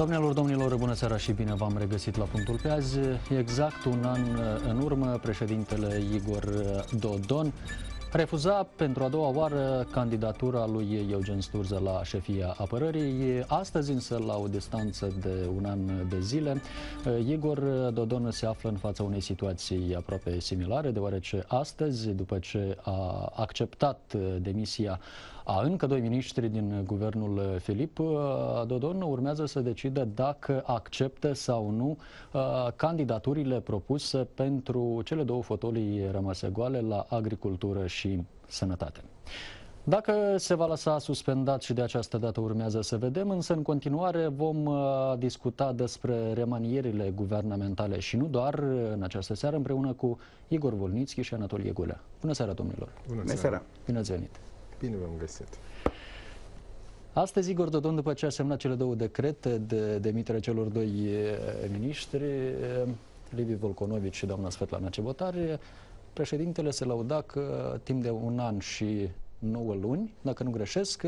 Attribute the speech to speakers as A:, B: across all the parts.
A: Doamnelor, domnilor, bună seara și bine v-am regăsit la punctul pe azi. Exact un an în urmă, președintele Igor Dodon refuza pentru a doua oară candidatura lui Eugen Sturza la șefia apărării. Astăzi însă, la o distanță de un an de zile, Igor Dodon se află în fața unei situații aproape similare, deoarece astăzi, după ce a acceptat demisia a încă doi miniștri din guvernul Filip, Dodon urmează să decidă dacă acceptă sau nu candidaturile propuse pentru cele două fotolii rămase goale la agricultură și sănătate. Dacă se va lăsa suspendat și de această dată urmează să vedem, însă în continuare vom uh, discuta despre remanierile guvernamentale și nu doar în această seară împreună cu Igor Volnițchi și Anatolie Gulea. Bună seara, domnilor!
B: Bună seara!
A: Bine ați venit!
B: Bine v-am găsit!
A: Astăzi Igor Dodon, după ce a semnat cele două decrete de demiterea celor doi miniștri, Liviu Volconovici și doamna Svetlana Cebotari, președintele se lauda că timp de un an și 9 luni, dacă nu greșesc,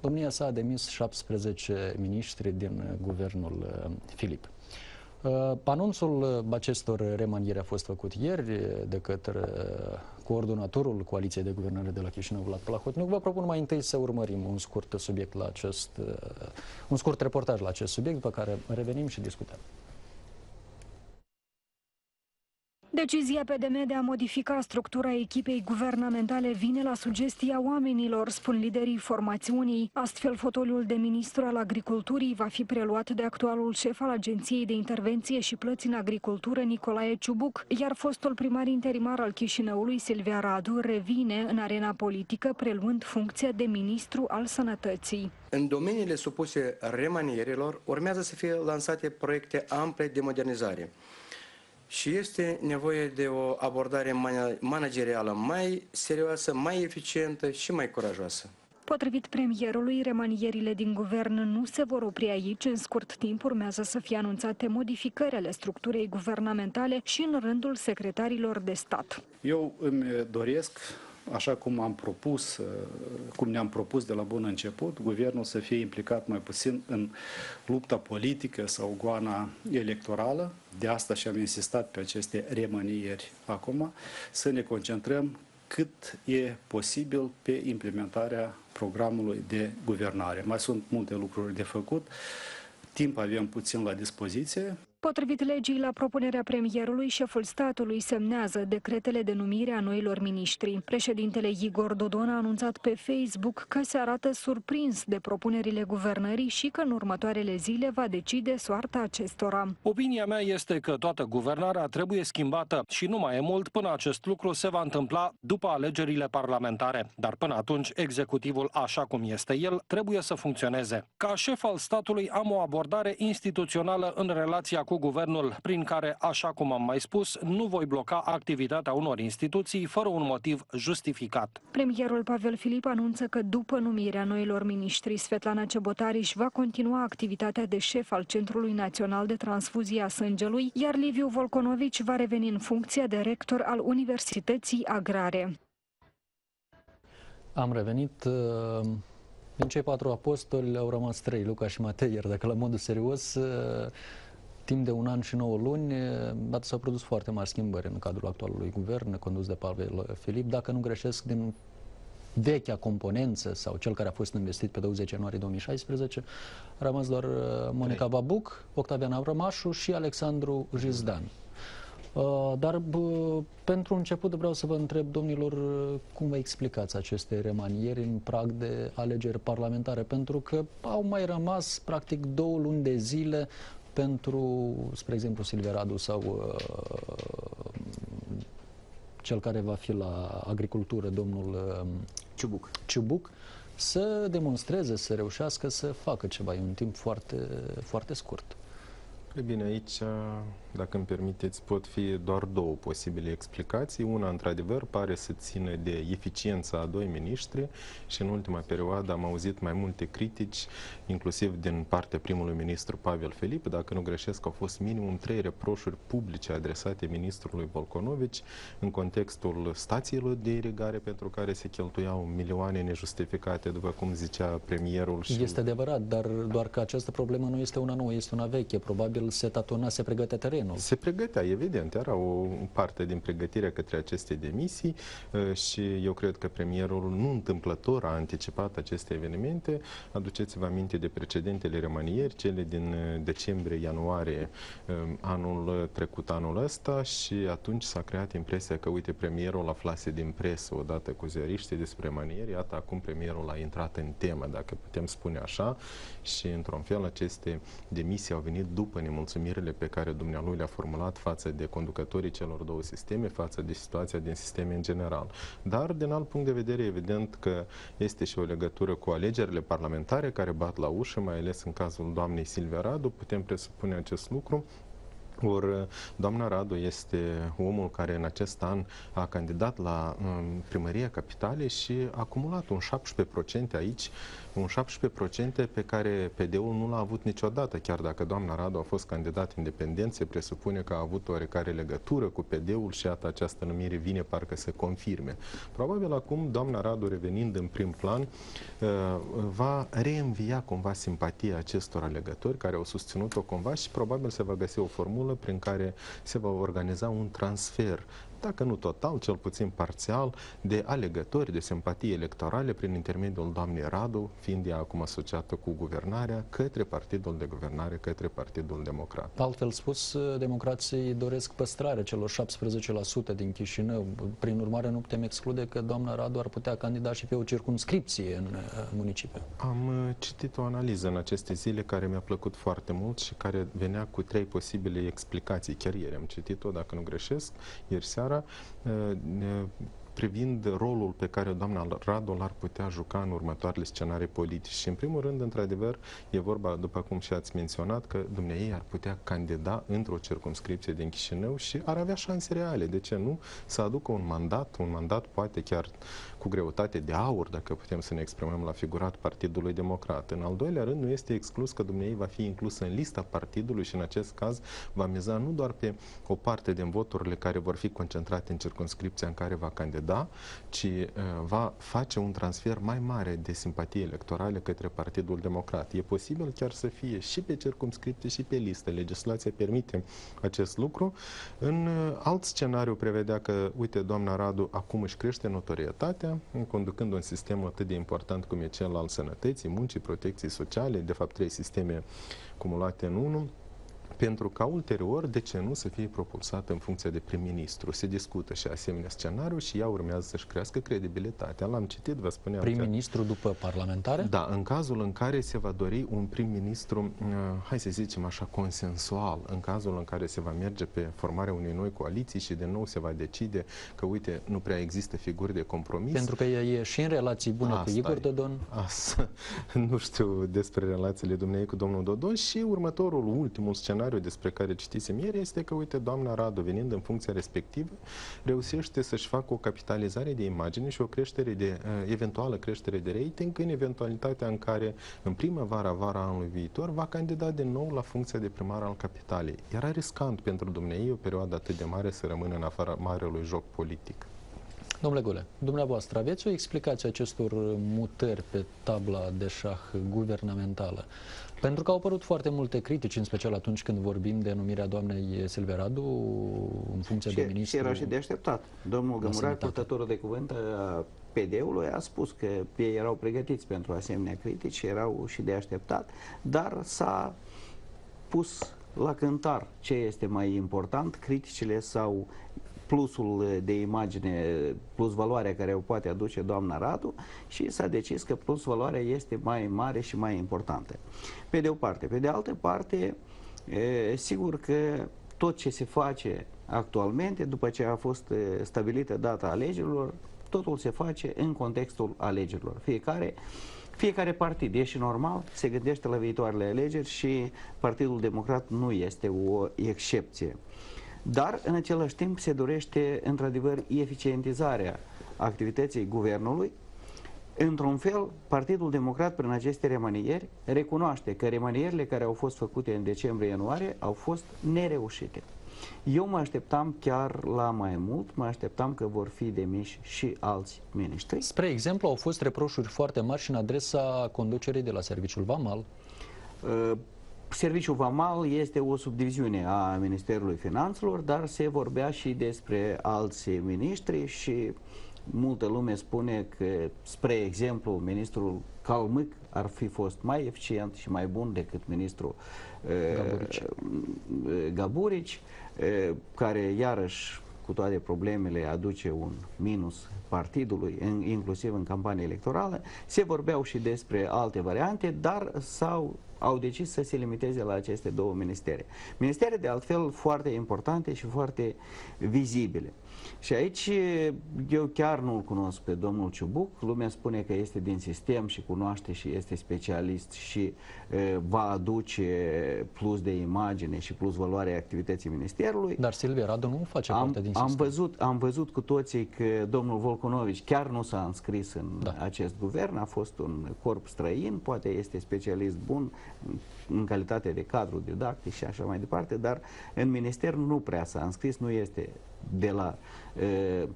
A: domnia sa a demis 17 miniștri din guvernul Filip. Anunțul acestor remanieri a fost făcut ieri de către coordonatorul Coaliției de Guvernare de la Chișinău, Vlad Plahotniuc. Vă propun mai întâi să urmărim un scurt subiect la acest, un scurt reportaj la acest subiect, după care revenim și discutăm.
C: Decizia PDM de a modifica structura echipei guvernamentale vine la sugestia oamenilor, spun liderii formațiunii. Astfel, fotoliul de ministru al agriculturii va fi preluat de actualul șef al Agenției de Intervenție și Plăți în Agricultură, Nicolae Ciubuc, iar fostul primar interimar al Chișinăului, Silvia Radu, revine în arena politică, preluând funcția de ministru al sănătății.
D: În domeniile supuse remanierilor urmează să fie lansate proiecte ample de modernizare și este nevoie de o abordare managerială mai serioasă, mai eficientă și mai curajoasă.
C: Potrivit premierului, remanierile din guvern nu se vor opri aici. În scurt timp urmează să fie anunțate modificări ale structurii guvernamentale și în rândul secretarilor de stat.
E: Eu îmi doresc așa cum am propus, uh, cum ne-am propus de la bun început, guvernul să fie implicat mai puțin în lupta politică sau goana electorală. De asta și am insistat pe aceste remanieri acum, să ne concentrăm cât e posibil pe implementarea programului de guvernare. Mai sunt multe lucruri de făcut, timp avem puțin la dispoziție,
C: Potrivit legii, la propunerea premierului, șeful statului semnează decretele de numire a noilor miniștri. Președintele Igor Dodon a anunțat pe Facebook că se arată surprins de propunerile guvernării și că în următoarele zile va decide soarta acestora.
F: Opinia mea este că toată guvernarea trebuie schimbată și nu mai e mult până acest lucru se va întâmpla după alegerile parlamentare. Dar până atunci, executivul, așa cum este el, trebuie să funcționeze. Ca șef al statului am o abordare instituțională în relația cu guvernul, prin care, așa cum am mai spus, nu voi bloca activitatea unor instituții fără un motiv justificat.
C: Premierul Pavel Filip anunță că după numirea noilor miniștri, Svetlana Cebotariș își va continua activitatea de șef al Centrului Național de Transfuzie a Sângelui, iar Liviu Volconovici va reveni în funcția de rector al Universității Agrare.
A: Am revenit uh, din cei patru apostoli au rămas trei, Luca și Matei, iar dacă la modul serios uh, timp de un an și nouă luni, dată s-au produs foarte mari schimbări în cadrul actualului guvern, condus de Pavel Filip. Dacă nu greșesc, din vechea componență sau cel care a fost investit pe 20 ianuarie 2016, a rămas doar uh, Monica Babuc, Octavian Avrămașu și Alexandru Jizdan. Uh, dar pentru început vreau să vă întreb, domnilor, cum vă explicați aceste remanieri în prag de alegeri parlamentare? Pentru că au mai rămas practic două luni de zile pentru, spre exemplu, Silvia Radu sau uh, cel care va fi la agricultură, domnul uh,
D: Ciubuc.
A: Ciubuc, să demonstreze, să reușească să facă ceva în un timp foarte, foarte scurt.
B: E bine, aici, dacă îmi permiteți, pot fi doar două posibile explicații. Una, într-adevăr, pare să țină de eficiența a doi miniștri și în ultima perioadă am auzit mai multe critici, inclusiv din partea primului ministru Pavel Filip. Dacă nu greșesc, au fost minimum trei reproșuri publice adresate ministrului Volconovici în contextul stațiilor de irigare pentru care se cheltuiau milioane nejustificate, după cum zicea premierul.
A: Și... Este adevărat, dar doar că această problemă nu este una nouă, este una veche. Probabil se tatona, se pregătea terenul.
B: Se pregătea, evident. Era o parte din pregătirea către aceste demisii uh, și eu cred că premierul nu întâmplător a anticipat aceste evenimente. Aduceți-vă aminte de precedentele remanieri, cele din uh, decembrie-ianuarie uh, anul trecut, anul ăsta și atunci s-a creat impresia că, uite, premierul aflase din presă odată cu ziariștii despre manieri, iată, acum premierul a intrat în temă, dacă putem spune așa, și într-un fel aceste demisii au venit după nemulțumirile pe care dumnealui le-a formulat față de conducătorii celor două sisteme, față de situația din sisteme în general. Dar, din alt punct de vedere, evident că este și o legătură cu alegerile parlamentare care bat la ușă, mai ales în cazul doamnei Silvia Radu, putem presupune acest lucru, Or, doamna Radu este omul care în acest an a candidat la um, primăria capitalei și a acumulat un 17% aici un 17% pe care PD-ul nu l-a avut niciodată, chiar dacă doamna Radu a fost candidat independent, se presupune că a avut oarecare legătură cu PD-ul și iată această numire vine parcă să confirme. Probabil acum doamna Radu revenind în prim plan uh, va reînvia cumva simpatia acestor alegători care au susținut-o cumva și probabil se va găsi o formulă prin care se va organiza un transfer dacă nu total, cel puțin parțial, de alegători de simpatii electorale prin intermediul doamnei Radu, fiind ea acum asociată cu guvernarea, către partidul de guvernare, către Partidul Democrat.
A: Altfel spus, democrații doresc păstrarea celor 17% din Chișinău. Prin urmare, nu putem exclude că doamna Radu ar putea candida și pe o circunscripție în uh, municipiu.
B: Am uh, citit o analiză în aceste zile care mi-a plăcut foarte mult și care venea cu trei posibile explicații. Chiar ieri am citit-o, dacă nu greșesc, ieri seara seara privind rolul pe care doamna Radu l-ar putea juca în următoarele scenarii politice. Și, în primul rând, într-adevăr, e vorba, după cum și ați menționat, că dumneai ar putea candida într-o circumscripție din Chișinău și ar avea șanse reale, de ce nu, să aducă un mandat, un mandat poate chiar cu greutate de aur, dacă putem să ne exprimăm la figurat Partidului Democrat. În al doilea rând, nu este exclus că dumneai va fi inclus în lista partidului și, în acest caz, va miza nu doar pe o parte din voturile care vor fi concentrate în circunscripția în care va candida, da, ci uh, va face un transfer mai mare de simpatie electorale către Partidul Democrat. E posibil chiar să fie și pe circumscripție și pe listă. Legislația permite acest lucru. În uh, alt scenariu prevedea că, uite, doamna Radu acum își crește notorietatea, conducând un sistem atât de important cum e cel al sănătății, muncii, protecției sociale, de fapt trei sisteme cumulate în unul, pentru ca ulterior, de ce nu, să fie propulsat în funcție de prim-ministru. Se discută și asemenea scenariu și ea urmează să-și crească credibilitatea. L-am citit, vă spuneam.
A: Prim-ministru după parlamentare?
B: Da, în cazul în care se va dori un prim-ministru, uh, hai să zicem așa, consensual, în cazul în care se va merge pe formarea unei noi coaliții și de nou se va decide că, uite, nu prea există figuri de compromis.
A: Pentru că ea e și în relații bune Asta cu Igor e. Dodon?
B: Asta, nu știu despre relațiile dumneavoastră cu domnul Dodon și următorul, ultimul scenariu scenariu despre care citisem ieri este că, uite, doamna Radu, venind în funcția respectivă, reușește să-și facă o capitalizare de imagine și o creștere de, uh, eventuală creștere de rating în eventualitatea în care, în primăvara, vara anului viitor, va candida din nou la funcția de primar al capitalei. Era riscant pentru dumnei o perioadă atât de mare să rămână în afara marelui joc politic.
A: Domnule Gule, dumneavoastră aveți o explicație acestor mutări pe tabla de șah guvernamentală? Pentru că au apărut foarte multe critici, în special atunci când vorbim de numirea doamnei Silveradu în funcție
G: și,
A: de ministru.
G: Și era și de așteptat. Domnul Gămurar, purtătorul de cuvânt a PD-ului, a spus că ei erau pregătiți pentru asemenea critici, erau și de așteptat, dar s-a pus la cântar ce este mai important, criticile sau plusul de imagine, plus valoarea care o poate aduce doamna Radu și s-a decis că plus valoarea este mai mare și mai importantă. Pe de o parte. Pe de altă parte, e, sigur că tot ce se face actualmente, după ce a fost stabilită data alegerilor, totul se face în contextul alegerilor. Fiecare Fiecare partid, e și normal, se gândește la viitoarele alegeri și Partidul Democrat nu este o excepție. Dar, în același timp, se dorește, într-adevăr, eficientizarea activității guvernului. Într-un fel, Partidul Democrat, prin aceste remanieri, recunoaște că remanierele care au fost făcute în decembrie-ianuarie au fost nereușite. Eu mă așteptam chiar la mai mult, mă așteptam că vor fi demiși și alți miniștri.
A: Spre exemplu, au fost reproșuri foarte mari și în adresa conducerii de la Serviciul Vamal.
G: Uh, Serviciul Vamal este o subdiviziune a Ministerului Finanțelor, dar se vorbea și despre alți miniștri și multă lume spune că, spre exemplu, ministrul Calmâc ar fi fost mai eficient și mai bun decât ministrul Gaburici, Gaburici care iarăși cu toate problemele aduce un minus partidului, inclusiv în campania electorală. Se vorbeau și despre alte variante, dar s-au au decis să se limiteze la aceste două ministere. Ministere de altfel foarte importante și foarte vizibile. Și aici eu chiar nu-l cunosc pe domnul Ciubuc, lumea spune că este din sistem și cunoaște și este specialist și e, va aduce plus de imagine și plus valoare activității Ministerului.
A: Dar Silvia Radu nu face
G: am,
A: parte din sistem.
G: Am văzut, am văzut cu toții că domnul Volconovici chiar nu s-a înscris în da. acest guvern, a fost un corp străin, poate este specialist bun în calitate de cadru didactic și așa mai departe, dar în minister nu prea s-a înscris, nu este de la uh,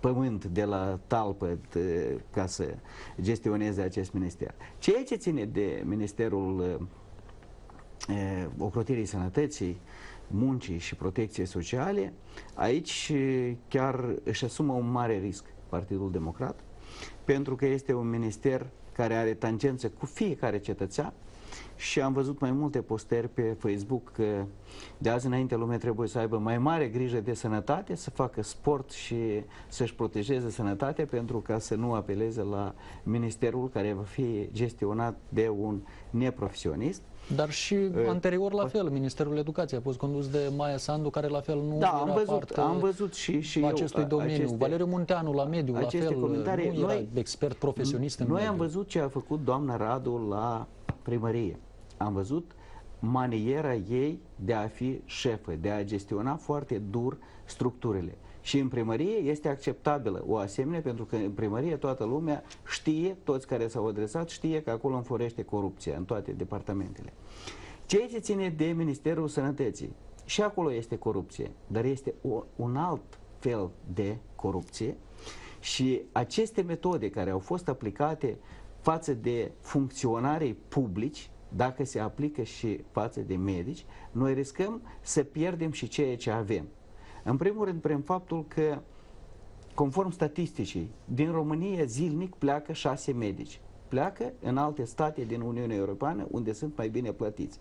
G: pământ, de la talpă uh, ca să gestioneze acest minister. Ceea ce ține de Ministerul uh, Ocrotirii Sănătății, Muncii și Protecției Sociale, aici chiar își asumă un mare risc Partidul Democrat, pentru că este un minister care are tangență cu fiecare cetățean, și am văzut mai multe posteri pe Facebook că de azi înainte lumea trebuie să aibă mai mare grijă de sănătate, să facă sport și să-și protejeze sănătatea pentru ca să nu apeleze la ministerul care va fi gestionat de un neprofesionist.
A: Dar și uh, anterior la fel, Ministerul Educației a fost condus de Maia Sandu, care la fel nu
G: da,
A: era
G: am văzut,
A: parte
G: am văzut și, și
A: acestui
G: eu,
A: domeniu.
G: Aceste,
A: Valeriu Munteanu la mediu, la fel,
G: comentarii.
A: nu era
G: noi,
A: expert profesionist în
G: Noi
A: mediu.
G: am văzut ce a făcut doamna Radu la primărie am văzut maniera ei de a fi șefă, de a gestiona foarte dur structurile. Și în primărie este acceptabilă o asemenea, pentru că în primărie toată lumea știe, toți care s-au adresat, știe că acolo înforește corupția în toate departamentele. Ceea ce ține de Ministerul Sănătății, și acolo este corupție, dar este o, un alt fel de corupție și aceste metode care au fost aplicate față de funcționarii publici dacă se aplică și față de medici, noi riscăm să pierdem și ceea ce avem. În primul rând, prin faptul că, conform statisticii, din România zilnic pleacă șase medici. Pleacă în alte state din Uniunea Europeană unde sunt mai bine plătiți.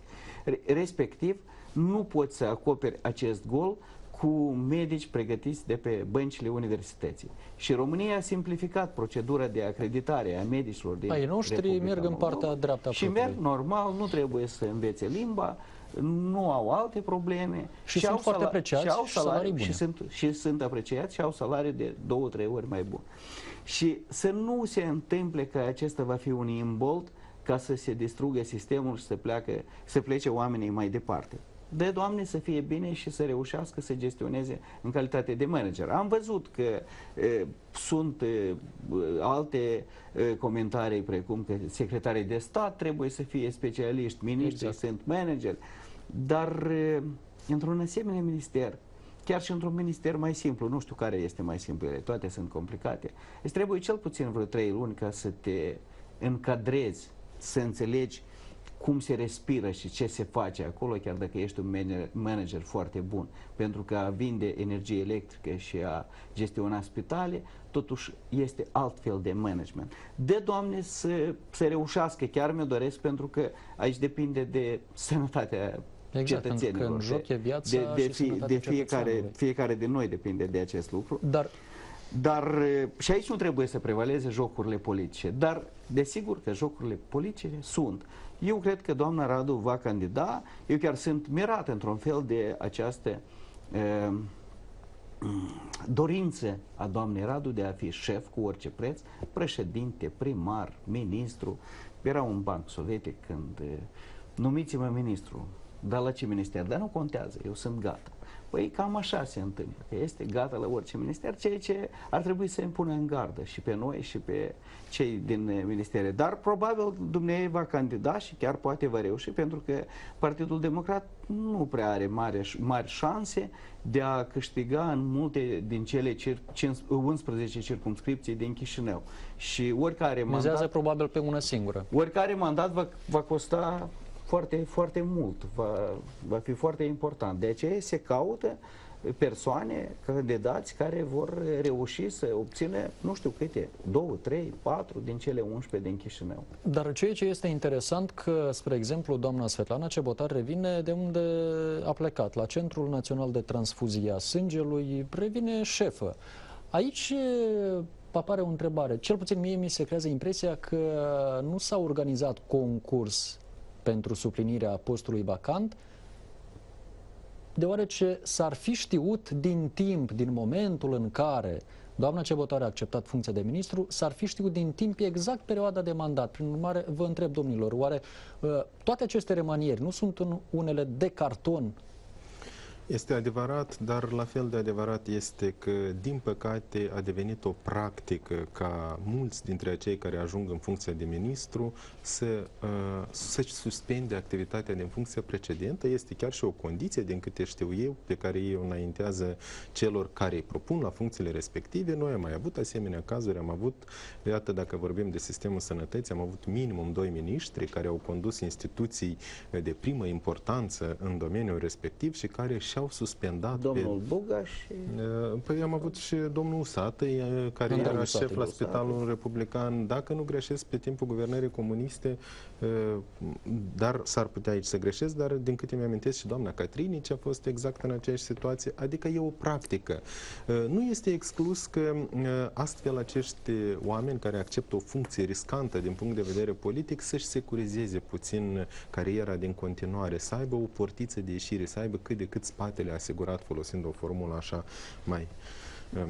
G: Respectiv, nu poți să acoperi acest gol cu medici pregătiți de pe băncile universității. Și România a simplificat procedura de acreditare a medicilor din
A: Ai noștri
G: Republica
A: merg în partea dreaptă
G: Și merg normal, nu trebuie să învețe limba, nu au alte probleme
A: și, și sunt au foarte apreciați și, au salarii,
G: și, sunt, și sunt apreciați și au salarii de două, trei ori mai bun. Și să nu se întâmple că acesta va fi un imbold ca să se distrugă sistemul și să, pleacă, să plece oamenii mai departe de Doamne să fie bine și să reușească să gestioneze în calitate de manager. Am văzut că e, sunt e, alte e, comentarii precum că secretarii de stat trebuie să fie specialiști, miniștri exact. sunt manager, dar într-un asemenea minister chiar și într-un minister mai simplu, nu știu care este mai simplu, ele toate sunt complicate, îți trebuie cel puțin vreo trei luni ca să te încadrezi, să înțelegi cum se respiră și ce se face acolo, chiar dacă ești un manager foarte bun. Pentru că a vinde energie electrică și a gestiona spitale, totuși este altfel de management. De, Doamne, să, să reușească, chiar mi-o doresc, pentru că aici depinde de sănătatea
A: Exact,
G: cetățenilor.
A: Că în joc e viața
G: de, de,
A: și
G: fi, de fiecare, fiecare de noi depinde de acest lucru.
A: Dar
G: dar și aici nu trebuie să prevaleze jocurile politice, dar desigur că jocurile politice sunt. Eu cred că doamna Radu va candida. Eu chiar sunt mirat într-un fel de această uh, dorință a doamnei Radu de a fi șef cu orice preț, președinte, primar, ministru. Era un banc sovietic când numiți-mă ministru, dar la ce minister? Dar nu contează, eu sunt gata. Păi cam așa se întâmplă, că este gata la orice minister, ceea ce ar trebui să impune în gardă și pe noi și pe cei din ministere. Dar probabil Dumnezeu va candida și chiar poate va reuși, pentru că Partidul Democrat nu prea are mari, mari șanse de a câștiga în multe din cele 11 circumscripții din Chișinău. Și oricare mandat...
A: probabil pe una singură.
G: Oricare mandat va, va costa foarte, foarte mult, va, va fi foarte important. De aceea se caută persoane, candidați care vor reuși să obțină, nu știu câte, două, trei, patru din cele 11 din Chișinău.
A: Dar ceea ce este interesant că, spre exemplu, doamna Svetlana Cebotar revine de unde a plecat, la Centrul Național de Transfuzie a Sângelui, revine șefă. Aici apare o întrebare. Cel puțin mie mi se creează impresia că nu s-a organizat concurs pentru suplinirea postului vacant, deoarece s-ar fi știut din timp, din momentul în care doamna Cebotoare a acceptat funcția de ministru, s-ar fi știut din timp exact perioada de mandat. Prin urmare, vă întreb, domnilor, oare uh, toate aceste remanieri nu sunt unele de carton
B: este adevărat, dar la fel de adevărat este că, din păcate, a devenit o practică ca mulți dintre cei care ajung în funcția de ministru să, uh, să-și suspende activitatea din funcția precedentă. Este chiar și o condiție, din câte știu eu, pe care ei o înaintează celor care îi propun la funcțiile respective. Noi am mai avut asemenea cazuri, am avut, iată, dacă vorbim de sistemul sănătății, am avut minimum doi miniștri care au condus instituții de primă importanță în domeniul respectiv și care și și-au suspendat
G: Domnul pe... Buga și...
B: Păi am avut și domnul Usată, care Domnul era Usate, șef la Spitalul Republican, dacă nu greșesc, pe timpul guvernării comuniste, dar s-ar putea aici să greșesc, dar din câte mi-amintesc și doamna Catrinici a fost exact în aceeași situație, adică e o practică. Nu este exclus că astfel acești oameni care acceptă o funcție riscantă din punct de vedere politic să-și securizeze puțin cariera din continuare, să aibă o portiță de ieșire, să aibă cât de cât spate spatele asigurat folosind o formulă așa mai um,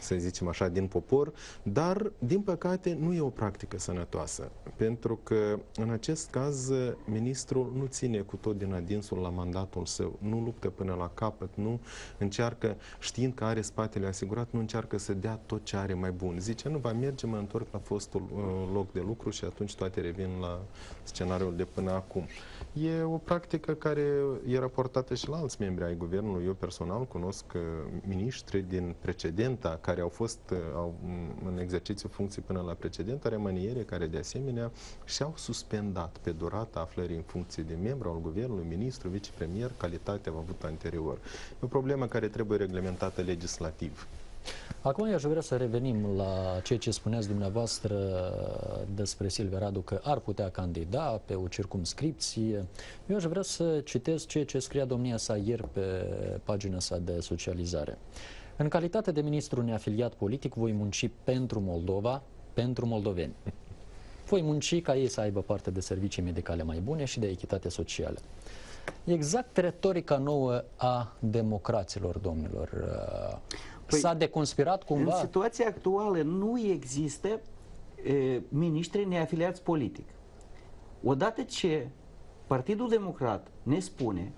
B: să zicem așa, din popor, dar, din păcate, nu e o practică sănătoasă, pentru că, în acest caz, ministrul nu ține cu tot din adinsul la mandatul său, nu luptă până la capăt, nu încearcă, știind că are spatele asigurat, nu încearcă să dea tot ce are mai bun. Zice, nu va merge, mă întorc la fostul uh, loc de lucru și atunci toate revin la scenariul de până acum. E o practică care e raportată și la alți membri ai guvernului. Eu personal cunosc uh, miniștri din precedenta care au fost uh, au, în exercițiu funcții până la precedenta remaniere, care de asemenea și-au suspendat pe durata aflării în funcție de membru al guvernului, ministru, vicepremier, calitatea avut anterior. E o problemă care trebuie reglementată legislativ.
A: Acum eu aș vrea să revenim la ceea ce spuneați dumneavoastră despre Silvia Radu că ar putea candida pe o circumscripție. Eu aș vrea să citesc ceea ce scria domnia sa ieri pe pagina sa de socializare. În calitate de ministru neafiliat politic, voi munci pentru Moldova, pentru moldoveni. Voi munci ca ei să aibă parte de servicii medicale mai bune și de echitate socială. Exact retorica nouă a democraților, domnilor. Păi, S-a deconspirat cumva?
G: În situația actuală nu există e, miniștri neafiliați politic. Odată ce Partidul Democrat ne spune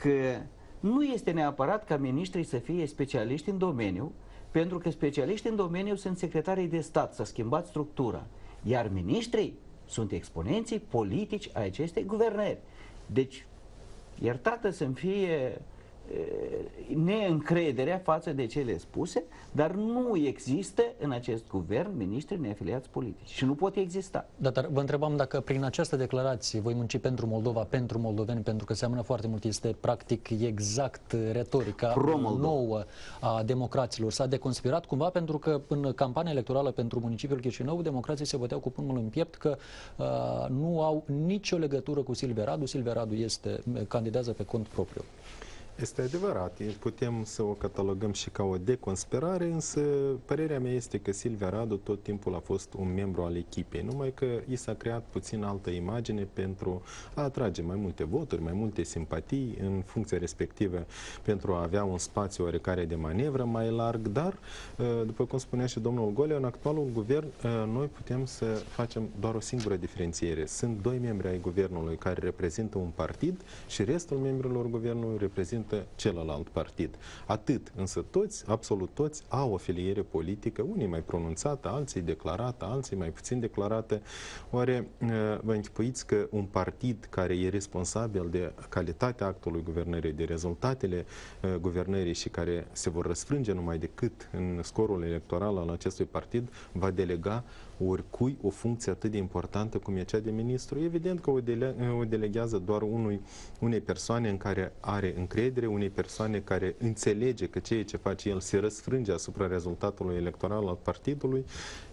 G: că nu este neapărat ca miniștrii să fie specialiști în domeniu, pentru că specialiști în domeniu sunt secretarii de stat, s-a schimbat structura, iar miniștrii sunt exponenții politici ai acestei guvernări. Deci, iertată să-mi fie neîncrederea față de cele spuse, dar nu există în acest guvern miniștri neafiliați politici și nu pot exista.
A: Da, dar vă întrebam dacă prin această declarație voi munci pentru Moldova, pentru moldoveni, pentru că seamănă foarte mult, este practic exact retorica nouă a democraților. S-a deconspirat cumva pentru că în campania electorală pentru municipiul Chișinău, democrații se băteau cu pumnul în piept că uh, nu au nicio legătură cu Silvia Radu. Silvia Radu este, candidează pe cont propriu.
B: Este adevărat, putem să o catalogăm și ca o deconspirare, însă părerea mea este că Silvia Radu tot timpul a fost un membru al echipei, numai că i s-a creat puțin altă imagine pentru a atrage mai multe voturi, mai multe simpatii în funcția respectivă pentru a avea un spațiu oarecare de manevră mai larg, dar, după cum spunea și domnul Golea, în actualul guvern noi putem să facem doar o singură diferențiere. Sunt doi membri ai guvernului care reprezintă un partid și restul membrilor guvernului reprezintă reprezintă celălalt partid. Atât, însă toți, absolut toți, au o filiere politică, unii mai pronunțată, alții declarată, alții mai puțin declarată. Oare uh, vă închipuiți că un partid care e responsabil de calitatea actului guvernării, de rezultatele uh, guvernării și care se vor răsfrânge numai decât în scorul electoral al acestui partid, va delega oricui o funcție atât de importantă cum e cea de ministru, evident că o, dele, o delegează doar unui, unei persoane în care are încredere, unei persoane care înțelege că ceea ce face el se răsfrânge asupra rezultatului electoral al partidului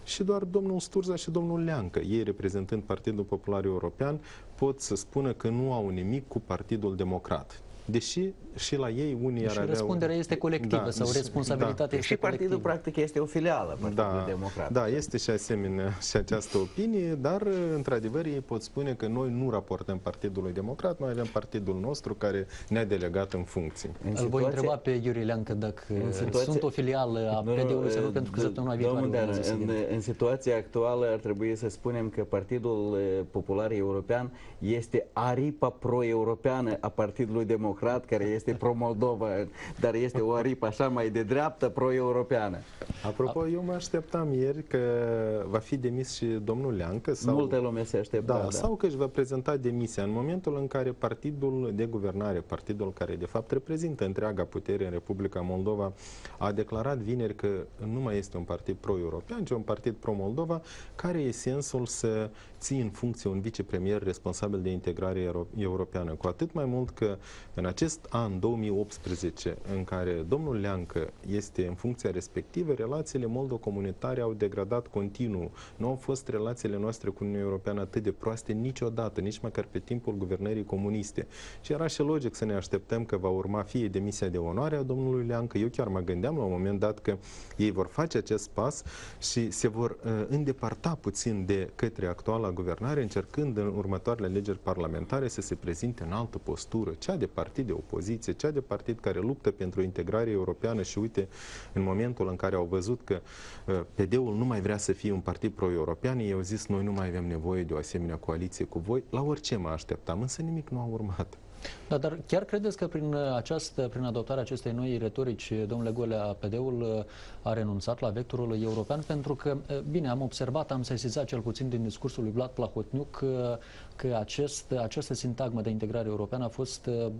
B: și doar domnul Sturza și domnul Leancă, ei reprezentând Partidul Popular European, pot să spună că nu au nimic cu Partidul Democrat. Deși și la ei unii
A: ar avea... răspunderea este colectivă da, sau responsabilitatea da. este
G: Și partidul colectivă. practic este o filială Partidul
B: da,
G: Democrat.
B: Da, este și asemenea și această opinie, dar într-adevăr ei pot spune că noi nu raportăm Partidului Democrat, noi avem partidul nostru care ne-a delegat în funcții.
A: În situație... Îl voi întreba pe Iuri Leancă dacă situație... sunt o filială a PD-ului sau nu, pentru că săptămâna viitoare
G: în, în situația actuală ar trebui să spunem că Partidul Popular European este aripa pro-europeană a Partidului Democrat, care este pro-Moldova Moldova, dar este o aripă așa mai de dreaptă pro-europeană.
B: Apropo, eu mă așteptam ieri că va fi demis și domnul Leancă. Sau,
G: Multe lume se aștepta.
B: Da, da, sau că își va prezenta demisia în momentul în care partidul de guvernare, partidul care de fapt reprezintă întreaga putere în Republica Moldova, a declarat vineri că nu mai este un partid pro-european, ci un partid pro-Moldova, care e sensul să ții în funcție un vicepremier responsabil de integrare euro europeană. Cu atât mai mult că în acest an 2018, în care domnul Leancă este în funcția respectivă, relațiile moldo-comunitare au degradat continuu. Nu au fost relațiile noastre cu Uniunea Europeană atât de proaste niciodată, nici măcar pe timpul guvernării comuniste. Și era și logic să ne așteptăm că va urma fie demisia de onoare a domnului Leancă. Eu chiar mă gândeam la un moment dat că ei vor face acest pas și se vor uh, îndepărta puțin de către actuala guvernare, încercând în următoarele alegeri parlamentare să se prezinte în altă postură, cea de partid de opoziție, cea de partid care luptă pentru integrare europeană și uite, în momentul în care au văzut că uh, PD-ul nu mai vrea să fie un partid pro-european, ei au zis, noi nu mai avem nevoie de o asemenea coaliție cu voi, la orice mă așteptam, însă nimic nu a urmat.
A: Da, dar chiar credeți că prin, această, prin adoptarea acestei noi retorici, domnule Golea, PD-ul uh, a renunțat la vectorul european? Pentru că, uh, bine, am observat, am sesizat cel puțin din discursul lui Vlad Plahotniuc că, că acest, această sintagmă de integrare europeană a fost uh,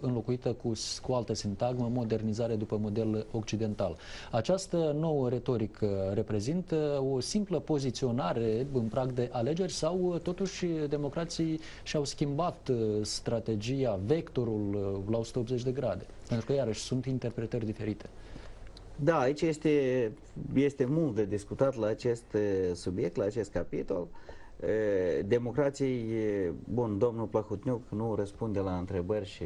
A: înlocuită cu, cu altă sintagmă, modernizare după model occidental. Această nouă retorică reprezintă o simplă poziționare în prag de alegeri sau totuși democrații și-au schimbat strategia strategia, vectorul uh, la 180 de grade. Pentru că, iarăși, sunt interpretări diferite.
G: Da, aici este, este mult de discutat la acest uh, subiect, la acest capitol. Uh, democrației, bun, domnul Plahotniuc nu răspunde la întrebări și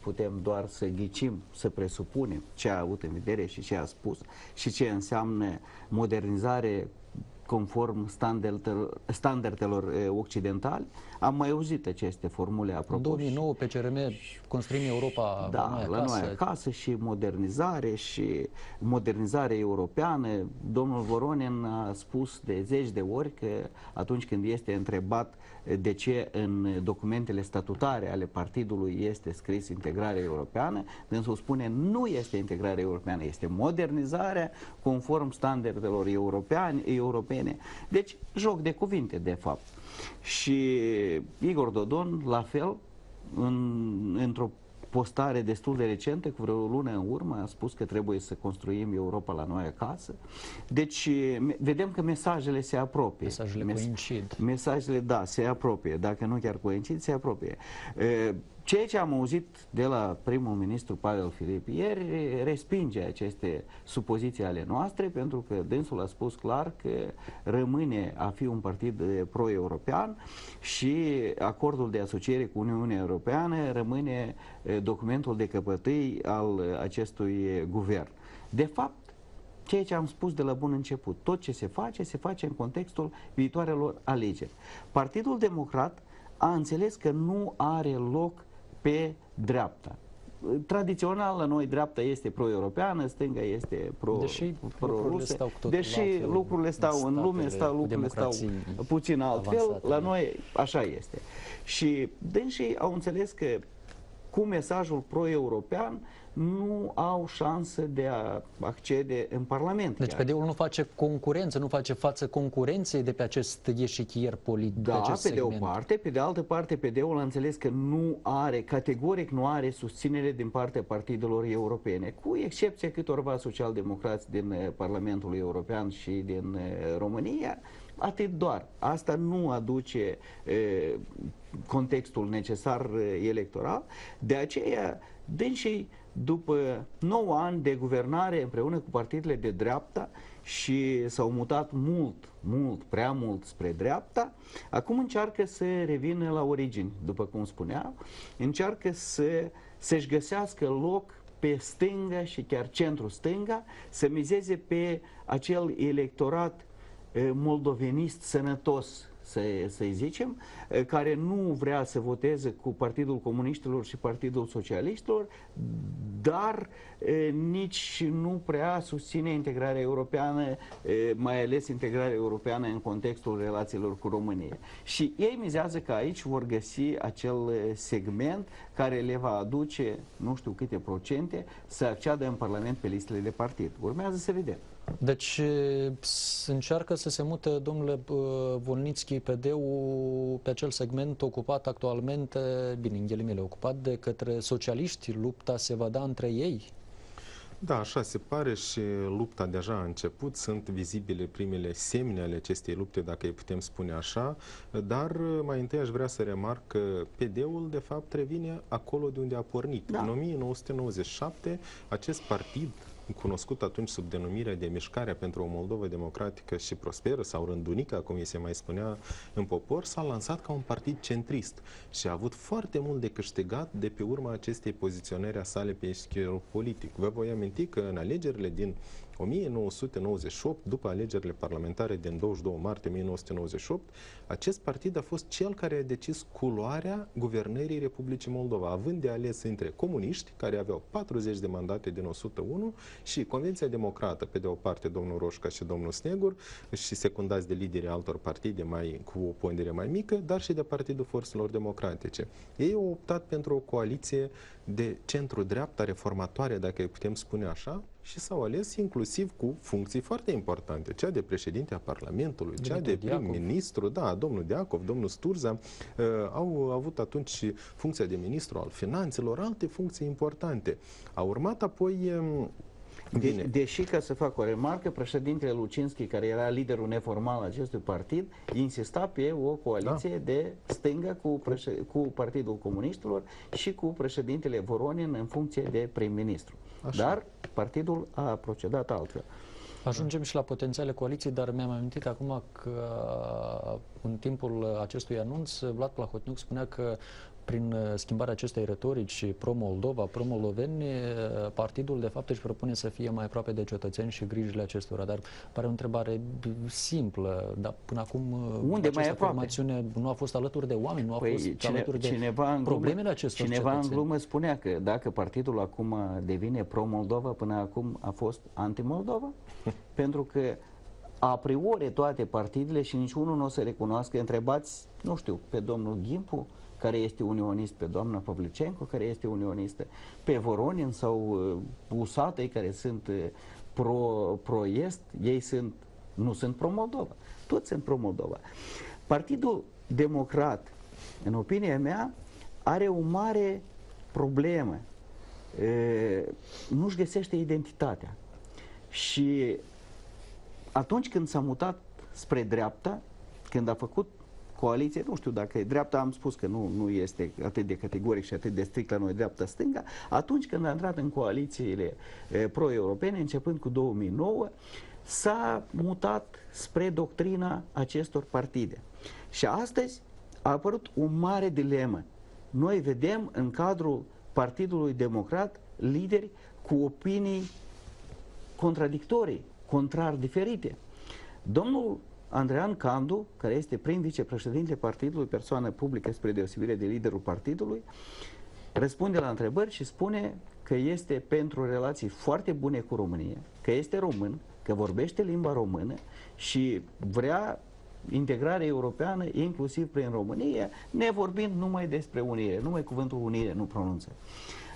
G: putem doar să ghicim, să presupunem ce a avut în vedere și ce a spus și ce înseamnă modernizare conform standardelor, standardelor occidentale. Am mai auzit aceste formule apropo. În
A: 2009 pe CRM construim Europa
G: da, la noi acasă. la noi acasă și modernizare și modernizare europeană. Domnul Voronin a spus de zeci de ori că atunci când este întrebat de ce în documentele statutare ale partidului este scris integrare europeană, dânsul spune nu este integrare europeană, este modernizarea conform standardelor europeane, europene. Deci, joc de cuvinte, de fapt. Și Igor Dodon, la fel, în, într-o postare destul de recentă, cu vreo lună în urmă, a spus că trebuie să construim Europa la noi acasă. Deci, vedem că mesajele se apropie.
A: Mesajele Mes coincid.
G: Mesajele, da, se apropie. Dacă nu chiar coincid, se apropie. Ceea ce am auzit de la primul ministru Pavel Filip ieri respinge aceste supoziții ale noastre pentru că dânsul a spus clar că rămâne a fi un partid pro-european și acordul de asociere cu Uniunea Europeană rămâne documentul de căpătâi al acestui guvern. De fapt, ceea ce am spus de la bun început, tot ce se face, se face în contextul viitoarelor alegeri. Partidul Democrat a înțeles că nu are loc pe dreapta. Tradițional la noi dreapta este pro-europeană, stânga este pro
A: Deși
G: pro
A: lucrurile stau cu totul
G: Deși
A: altfel
G: lucrurile stau în lume, stau, lucrurile stau puțin altfel,
A: avansate,
G: la
A: da.
G: noi așa este. Și dânsii au înțeles că cu mesajul pro-european nu au șansă de a accede în Parlament.
A: Deci
G: chiar.
A: PD-ul nu face concurență, nu face față concurenței de pe acest ieșichier politic,
G: Da,
A: pe acest
G: pe de o
A: segment.
G: parte, pe de altă parte, PD-ul a înțeles că nu are, categoric nu are susținere din partea partidelor europene, cu excepția câtorva socialdemocrați din eh, Parlamentul European și din eh, România, atât doar. Asta nu aduce eh, contextul necesar eh, electoral, de aceea, dânsii, după 9 ani de guvernare împreună cu partidele de dreapta și s-au mutat mult, mult, prea mult spre dreapta, acum încearcă să revină la origini, după cum spuneam, încearcă să, să-și găsească loc pe stânga și chiar centru stânga, să mizeze pe acel electorat eh, moldovenist sănătos, să, să-i zicem, eh, care nu vrea să voteze cu Partidul Comuniștilor și Partidul Socialiștilor, dar eh, nici nu prea susține integrarea europeană, eh, mai ales integrarea europeană în contextul relațiilor cu România. Și ei mizează că aici vor găsi acel eh, segment care le va aduce, nu știu câte procente, să acceadă în Parlament pe listele de partid. Urmează să vedem.
A: Deci e, s- încearcă să se mute, domnule uh, Volnitski, PD-ul pe acel segment ocupat actualmente, bine, în ghilimele, ocupat de către socialiști. Lupta se va da între ei?
B: Da, așa se pare și lupta deja a început, sunt vizibile primele semne ale acestei lupte, dacă îi putem spune așa, dar mai întâi aș vrea să remarc că PD-ul de fapt revine acolo de unde a pornit.
G: Da.
B: În 1997 acest partid cunoscut atunci sub denumirea de Mișcarea pentru o Moldovă democratică și prosperă sau Rândunica, cum îi se mai spunea în popor, s-a lansat ca un partid centrist și a avut foarte mult de câștigat de pe urma acestei poziționări a sale pe eschierul politic. Vă voi aminti că în alegerile din 1998, după alegerile parlamentare din 22 martie 1998, acest partid a fost cel care a decis culoarea guvernării Republicii Moldova, având de ales între comuniști, care aveau 40 de mandate din 101, și Convenția Democrată, pe de o parte domnul Roșca și domnul Snegur, și secundați de liderii altor partide mai, cu o pondere mai mică, dar și de Partidul Forțelor Democratice. Ei au optat pentru o coaliție de centru-dreapta reformatoare, dacă îi putem spune așa, și s-au ales inclusiv cu funcții foarte importante, cea de președinte a Parlamentului, cea de
A: Dumitru Diacov.
B: prim-ministru, da, domnul Deacov, domnul Sturza, uh, au avut atunci și funcția de ministru al finanțelor, alte funcții importante. A urmat apoi um,
G: De,
B: Bine.
G: deși, ca să fac o remarcă, președintele Lucinski, care era liderul neformal al acestui partid, insista pe o coaliție da. de stânga cu, președ, cu Partidul Comuniștilor și cu președintele Voronin în funcție de prim-ministru.
B: Așa.
G: Dar partidul a procedat altfel.
A: Ajungem și la potențiale coaliții, dar mi-am amintit acum că în timpul acestui anunț, Vlad Plahotniuc spunea că prin uh, schimbarea acestei retorici pro-Moldova, pro-moldoveni, uh, partidul de fapt își propune să fie mai aproape de cetățeni și grijile acestora. Dar pare o întrebare b- simplă, dar până acum uh,
G: Unde
A: această
G: mai aproape?
A: formațiune nu a fost alături de oameni, nu a fost alături de
G: cineva în glumă,
A: problemele acestor
G: cineva în
A: cetățeni.
G: glumă spunea că dacă partidul acum devine pro-Moldova, până acum a fost anti-Moldova, pentru că a priori toate partidele și niciunul nu o să recunoască, întrebați, nu știu, pe domnul Gimpu, care este unionist, pe doamna Pavlicenco, care este unionistă, pe Voronin sau uh, Usatei, care sunt uh, pro, pro-est, ei sunt, nu sunt pro-Moldova. Toți sunt pro-Moldova. Partidul Democrat, în opinia mea, are o mare problemă. E, nu-și găsește identitatea. Și atunci când s-a mutat spre dreapta, când a făcut coaliție, nu știu dacă dreapta, am spus că nu, nu este atât de categoric și atât de strict la noi dreapta-stânga, atunci când a intrat în coalițiile pro-europene, începând cu 2009, s-a mutat spre doctrina acestor partide. Și astăzi a apărut o mare dilemă. Noi vedem în cadrul Partidului Democrat lideri cu opinii contradictorii, contrar diferite. Domnul Andrean Candu, care este prim vicepreședinte partidului, persoană publică spre deosebire de liderul partidului, răspunde la întrebări și spune că este pentru relații foarte bune cu România, că este român, că vorbește limba română și vrea integrare europeană, inclusiv prin România, ne vorbind numai despre unire, numai cuvântul unire nu pronunță.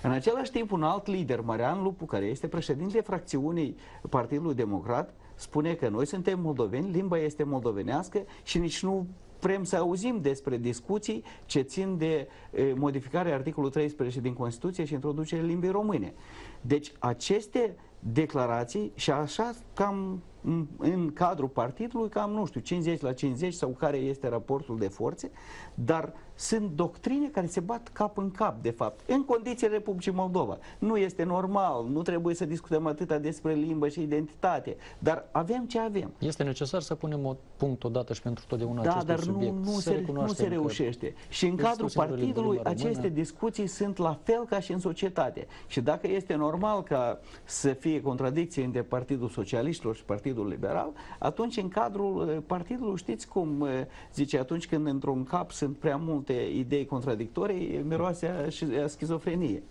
G: În același timp, un alt lider, Marian Lupu, care este președinte fracțiunii Partidului Democrat, spune că noi suntem moldoveni, limba este moldovenească și nici nu vrem să auzim despre discuții ce țin de e, modificarea articolului 13 din Constituție și introducerea limbii române. Deci aceste declarații și așa cam în, în cadrul partidului, cam, nu știu, 50 la 50 sau care este raportul de forțe, dar sunt doctrine care se bat cap în cap, de fapt, în condițiile Republicii Moldova. Nu este normal, nu trebuie să discutăm atâta despre limbă și identitate, dar avem ce avem.
A: Este necesar să punem o punct odată și pentru totdeauna
G: da,
A: acestui
G: dar nu,
A: subiect.
G: nu, se, nu se reușește. Și în cadrul partidului aceste discuții sunt la fel ca și în societate. Și dacă este normal ca să fie contradicție între Partidul Socialiștilor și Partidul Liberal, atunci în cadrul eh, partidului știți cum eh, zice, atunci când într-un cap sunt prea multe multe idei contradictorii, miroase a, a schizofrenie.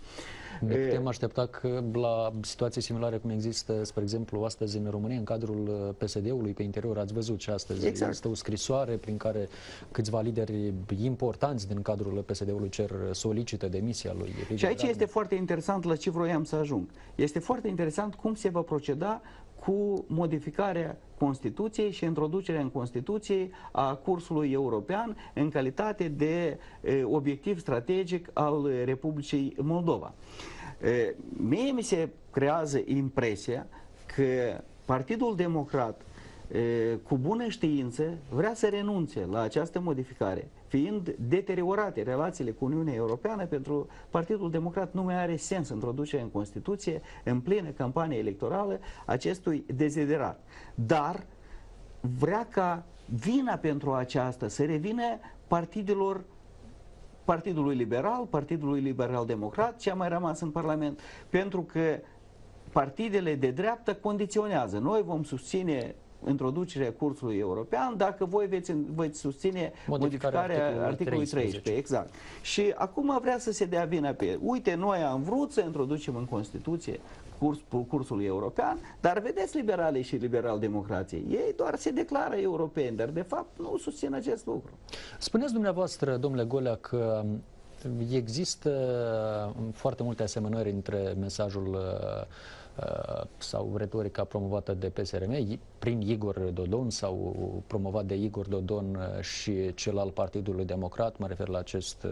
A: Ne putem aștepta că la situații similare cum există, spre exemplu, astăzi în România, în cadrul uh, PSD-ului pe interior, ați văzut ce astăzi exact. este o scrisoare prin care câțiva lideri importanți din cadrul PSD-ului cer solicită demisia lui.
G: Și aici este foarte interesant la ce vroiam să ajung. Este foarte interesant cum se va proceda cu modificarea Constituției și introducerea în Constituție a cursului european în calitate de e, obiectiv strategic al Republicii Moldova. E, mie mi se creează impresia că Partidul Democrat cu bună știință vrea să renunțe la această modificare, fiind deteriorate relațiile cu Uniunea Europeană, pentru Partidul Democrat nu mai are sens introducerea în Constituție, în plină campanie electorală, acestui deziderat. Dar vrea ca vina pentru aceasta să revină partidelor Partidului Liberal, Partidului Liberal-Democrat, ce a mai rămas în Parlament, pentru că partidele de dreaptă condiționează. Noi vom susține introducerea cursului european dacă voi veți, veți susține modificarea, modificarea articolului, articolului 13. 13. Exact. Și acum vrea să se dea vina pe Uite, noi am vrut să introducem în Constituție curs, cursul european, dar vedeți liberalii și liberal-democrații, ei doar se declară europeni, dar de fapt nu susțin acest lucru.
A: Spuneți dumneavoastră, domnule Golea, că există foarte multe asemănări între mesajul uh, Uh, sau retorica promovată de PSRM prin Igor Dodon sau promovat de Igor Dodon uh, și cel al Partidului Democrat, mă refer la, acest, uh,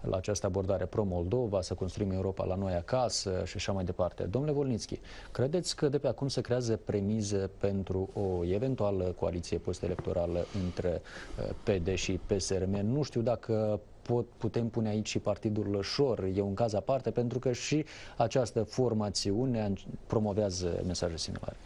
A: la această abordare pro-Moldova, să construim Europa la noi acasă și așa mai departe. Domnule Volnitski, credeți că de pe acum se creează premize pentru o eventuală coaliție post-electorală între PD și PSRM? Nu știu dacă pot, putem pune aici și Partidul Lășor, e un caz aparte, pentru că și această formațiune promovează mesaje similare.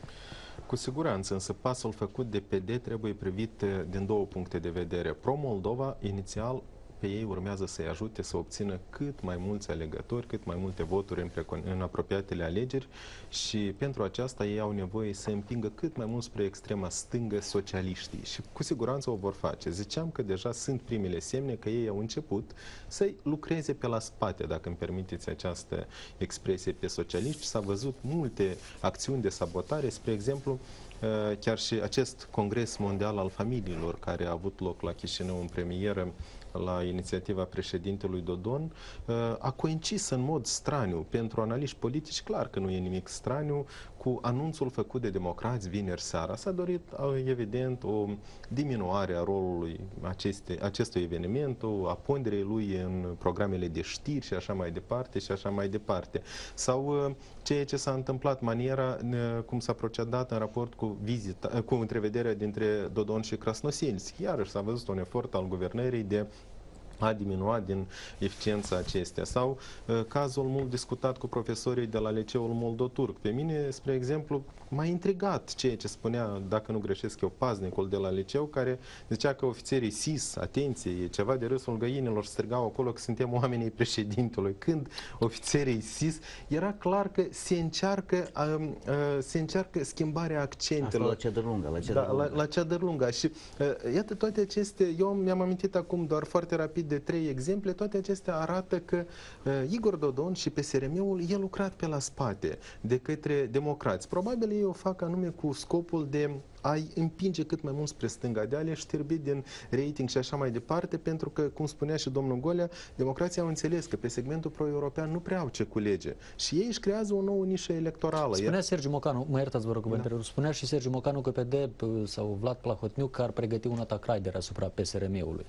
B: Cu siguranță, însă pasul făcut de PD trebuie privit eh, din două puncte de vedere. Pro-Moldova, inițial, pe ei urmează să-i ajute să obțină cât mai mulți alegători, cât mai multe voturi în, în apropiatele alegeri și pentru aceasta ei au nevoie să împingă cât mai mult spre extrema stângă socialiștii și cu siguranță o vor face. Ziceam că deja sunt primele semne că ei au început să lucreze pe la spate, dacă îmi permiteți această expresie pe socialiști. S-a văzut multe acțiuni de sabotare, spre exemplu, uh, chiar și acest congres mondial al familiilor care a avut loc la Chișinău în premieră la inițiativa președintelui Dodon, uh, a coincis în mod straniu pentru analiști politici, clar că nu e nimic straniu, cu anunțul făcut de democrați vineri seara. S-a dorit, uh, evident, o diminuare a rolului aceste, acestui eveniment, a ponderei lui în programele de știri și așa mai departe și așa mai departe. Sau uh, ceea ce s-a întâmplat, maniera cum s-a procedat în raport cu cu, vizita, cu întrevederea dintre Dodon și Krasnoselski. Iarăși s-a văzut un efort al guvernării de a diminuat din eficiența acestea. Sau uh, cazul mult discutat cu profesorii de la liceul Moldoturc. Pe mine, spre exemplu, m-a intrigat ceea ce spunea, dacă nu greșesc eu, paznicul de la liceu, care zicea că ofițerii SIS, atenție, e ceva de râsul găinilor, strigau acolo că suntem oamenii președintelui. Când ofițerii SIS, era clar că se încearcă, uh, uh, se încearcă schimbarea accentelor.
G: Asta la cea de lungă, la cea
B: da,
G: de lungă.
B: La, la cea de lungă. Și uh, iată toate acestea, eu mi-am amintit acum doar foarte rapid de trei exemple, toate acestea arată că uh, Igor Dodon și PSRM-ul e lucrat pe la spate de către democrați. Probabil ei o fac anume cu scopul de ai împinge cât mai mult spre stânga, de a le șterbi din rating și așa mai departe, pentru că, cum spunea și domnul Golea, democrația au înțeles că pe segmentul pro-european nu prea au ce culege și ei își creează o nouă nișă electorală.
A: Spunea Sergiu Mocanu, mă iertați vă rog da. spunea și Sergiu Mocanu că PD sau Vlad Plahotniuc că ar pregăti un atac Raider asupra PSRM-ului.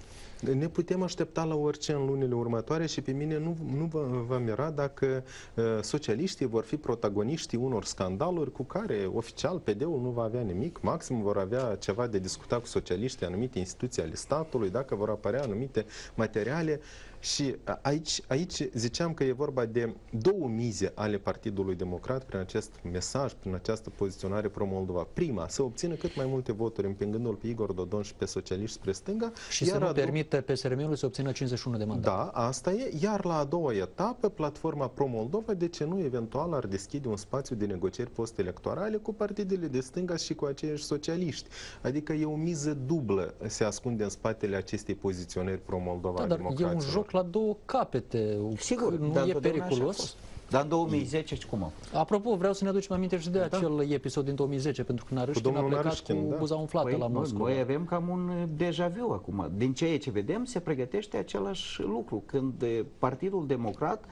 B: Ne putem aștepta la orice în lunile următoare și pe mine nu, nu vă, vă mira dacă uh, socialiștii vor fi protagoniștii unor scandaluri cu care oficial PD-ul nu va avea nimic, maxim vor avea ceva de discutat cu socialiștii, anumite instituții ale statului, dacă vor apărea anumite materiale și aici, aici ziceam că e vorba de două mize ale Partidului Democrat prin acest mesaj, prin această poziționare pro-Moldova. Prima, să obțină cât mai multe voturi împingându-l pe Igor Dodonș și pe socialiști spre stânga.
A: Și iar să nu permite PSRM-ului să obțină 51 de mandate.
B: Da, asta e. Iar la a doua etapă, platforma pro-Moldova, de ce nu eventual ar deschide un spațiu de negocieri post-electorale cu partidele de stânga și cu aceiași socialiști. Adică e o miză dublă se ascunde în spatele acestei poziționări pro-Moldova
A: da, dar e un joc la două capete.
G: Sigur,
A: nu
G: dar
A: e periculos.
G: Dar în 2010 și cum a fost?
A: Apropo, vreau să ne aducem aminte și de da. acel episod din 2010, pentru că Narâștin a plecat Narâștin, cu da. buza umflată
G: păi,
A: la Moscova.
G: Noi avem cam un deja vu acum. Din ceea ce vedem, se pregătește același lucru. Când Partidul Democrat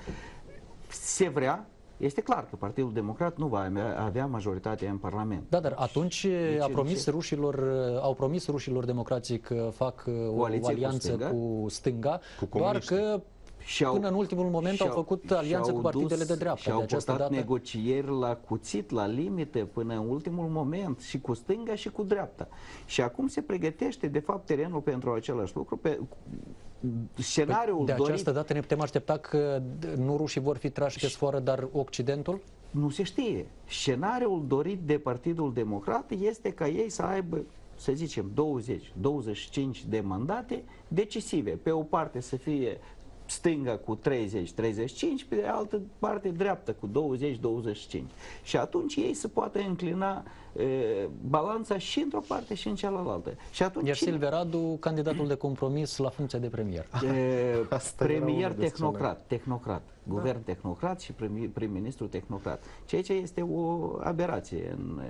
G: se vrea este clar că Partidul Democrat nu va avea majoritate în Parlament.
A: Da, dar atunci deci, a promis ce? rușilor, au promis rușilor democrații că fac Coaliție o alianță cu stânga, cu stânga cu doar că și au, Până în ultimul moment au făcut alianță cu partidele dus, de dreapta.
G: Și au
A: de această
G: dată...
A: negocieri
G: la cuțit, la limite, până în ultimul moment, și cu stânga și cu dreapta. Și acum se pregătește, de fapt, terenul pentru același lucru. Pe, scenariul păi
A: de
G: dorit...
A: această dată ne putem aștepta că nu rușii vor fi trași pe sfoară, dar Occidentul?
G: Nu se știe. Scenariul dorit de Partidul Democrat este ca ei să aibă să zicem 20-25 de mandate decisive. Pe o parte să fie stânga cu 30-35, pe de altă parte dreapta cu 20-25. Și atunci ei se poate înclina e, balanța și într-o parte și în cealaltă. Și atunci
A: Iar cine... Silve Radu, candidatul de compromis la funcția de premier.
G: E, premier tehnocrat, tehnocrat. Guvern da. tehnocrat și prim-ministru tehnocrat. Ceea ce este o aberație. În,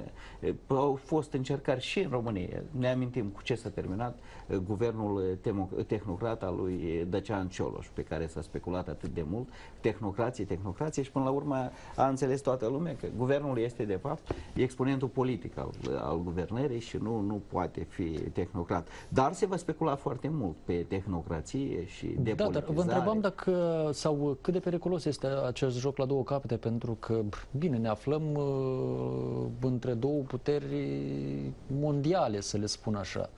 G: au fost încercări și în România. Ne amintim cu ce s-a terminat guvernul tehnocrat al lui Dacian Cioloș, pe care s-a speculat atât de mult. Tehnocrație, tehnocrație și până la urmă a înțeles toată lumea că guvernul este de fapt exponentul politic al, al guvernării și nu, nu poate fi tehnocrat. Dar se va specula foarte mult pe tehnocrație și depolitizare. Da, dar
A: vă întrebam dacă, sau cât de periculos periculos este acest joc la două capete, pentru că, bine, ne aflăm uh, între două puteri mondiale, să le spun așa.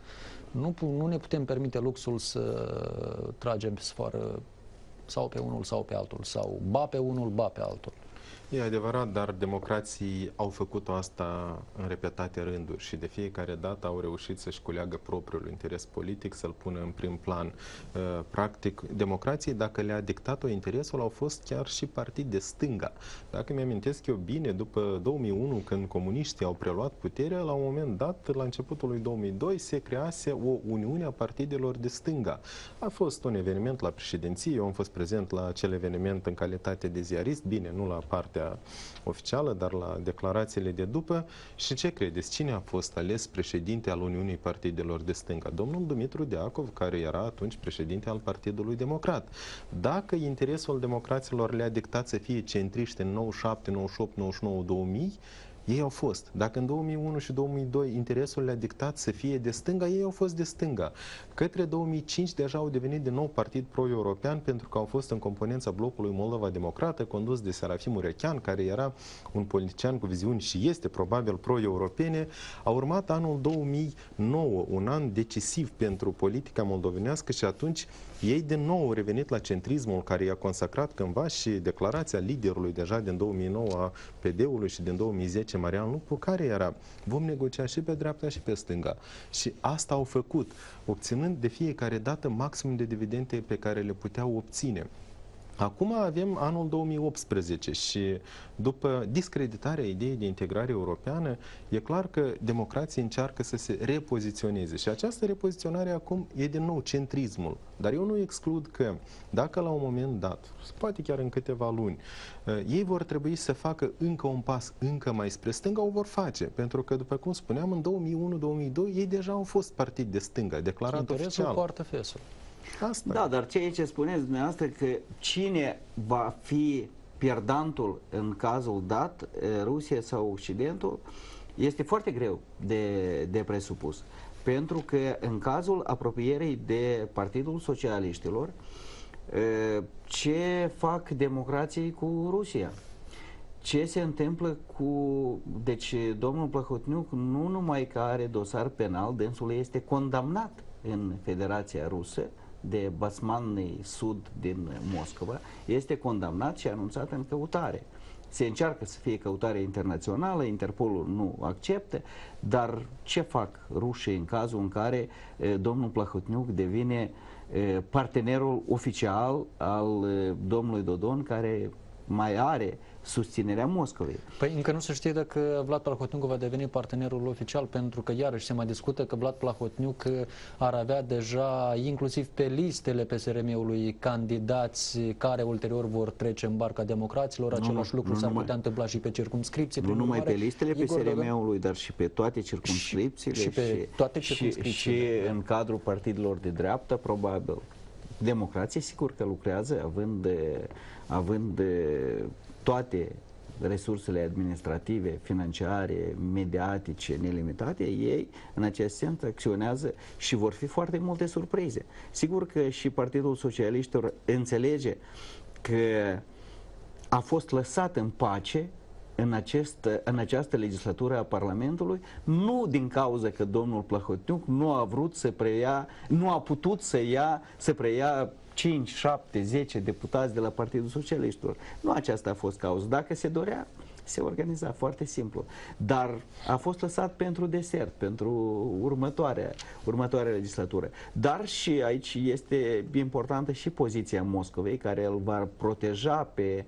A: Nu, nu ne putem permite luxul să tragem pe sfoară sau pe unul sau pe altul, sau ba pe unul, ba pe altul.
B: E adevărat, dar democrații au făcut-o asta în repetate rânduri și de fiecare dată au reușit să-și culeagă propriul interes politic, să-l pună în prim plan. Uh, practic, democrații, dacă le-a dictat-o interesul, au fost chiar și partid de stânga. Dacă mi-amintesc eu bine, după 2001, când comuniștii au preluat puterea, la un moment dat, la începutul lui 2002, se crease o uniune a partidelor de stânga. A fost un eveniment la președinție, eu am fost prezent la acel eveniment în calitate de ziarist, bine, nu la partea partea oficială, dar la declarațiile de după. Și ce credeți? Cine a fost ales președinte al Uniunii Partidelor de Stânga? Domnul Dumitru Deacov, care era atunci președinte al Partidului Democrat. Dacă interesul democraților le-a dictat să fie centriști în 97, 98, 99, 2000, ei au fost. Dacă în 2001 și 2002 interesul le-a dictat să fie de stânga, ei au fost de stânga. Către 2005 deja au devenit din nou partid pro-european pentru că au fost în componența blocului Moldova Democrată, condus de Serafim Urechean, care era un politician cu viziuni și este probabil pro-europene. A urmat anul 2009, un an decisiv pentru politica moldovenească și atunci ei din nou au revenit la centrismul care i-a consacrat cândva și declarația liderului deja din 2009 a PD-ului și din 2010 Marian Lupu, care era vom negocia și pe dreapta și pe stânga. Și asta au făcut, obținând de fiecare dată maximum de dividende pe care le puteau obține. Acum avem anul 2018 și după discreditarea ideii de integrare europeană, e clar că democrația încearcă să se repoziționeze și această repoziționare acum e din nou centrismul. Dar eu nu exclud că dacă la un moment dat, poate chiar în câteva luni, eh, ei vor trebui să facă încă un pas încă mai spre stânga, o vor face. Pentru că, după cum spuneam, în 2001-2002 ei deja au fost partid de stânga, declarat
A: Interesul
B: oficial.
A: poartă fesul.
G: Asta da, dar ceea ce spuneți dumneavoastră că cine va fi pierdantul în cazul dat, Rusia sau Occidentul, este foarte greu de, de presupus. Pentru că în cazul apropierii de Partidul Socialiștilor, ce fac democrații cu Rusia? Ce se întâmplă cu... Deci domnul Plahotniuc nu numai că are dosar penal, dânsul este condamnat în Federația Rusă, de Basmanei Sud din Moscova este condamnat și anunțat în căutare. Se încearcă să fie căutare internațională, Interpolul nu acceptă, dar ce fac rușii în cazul în care e, domnul Plahotniuc devine e, partenerul oficial al e, domnului Dodon care mai are susținerea Moscovei.
A: Păi încă nu se știe dacă Vlad Plahotniuc va deveni partenerul oficial, pentru că iarăși se mai discută că Vlad Plahotniuc ar avea deja, inclusiv pe listele PSRM-ului, candidați care ulterior vor trece în barca democraților. Același nu, lucru s-ar putea întâmpla și pe circumscripții.
G: Nu numai pe listele PSRM-ului, dar și pe toate circumscripțiile
A: și, și, pe toate circumscripțiile.
G: Și, și în cadrul partidelor de dreapta, probabil. Democrația, sigur că lucrează, având, având toate resursele administrative, financiare, mediatice, nelimitate, ei în acest sens acționează și vor fi foarte multe surprize. Sigur că și Partidul Socialiștilor înțelege că a fost lăsat în pace în, acest, în această legislatură a Parlamentului, nu din cauza că domnul Plahotniuc nu a vrut să preia, nu a putut să ia, să preia 5, 7, 10 deputați de la Partidul Socialiștilor. Nu aceasta a fost cauza. Dacă se dorea, se organiza foarte simplu. Dar a fost lăsat pentru desert, pentru următoarea, următoarea legislatură. Dar și aici este importantă și poziția Moscovei, care îl va proteja pe e,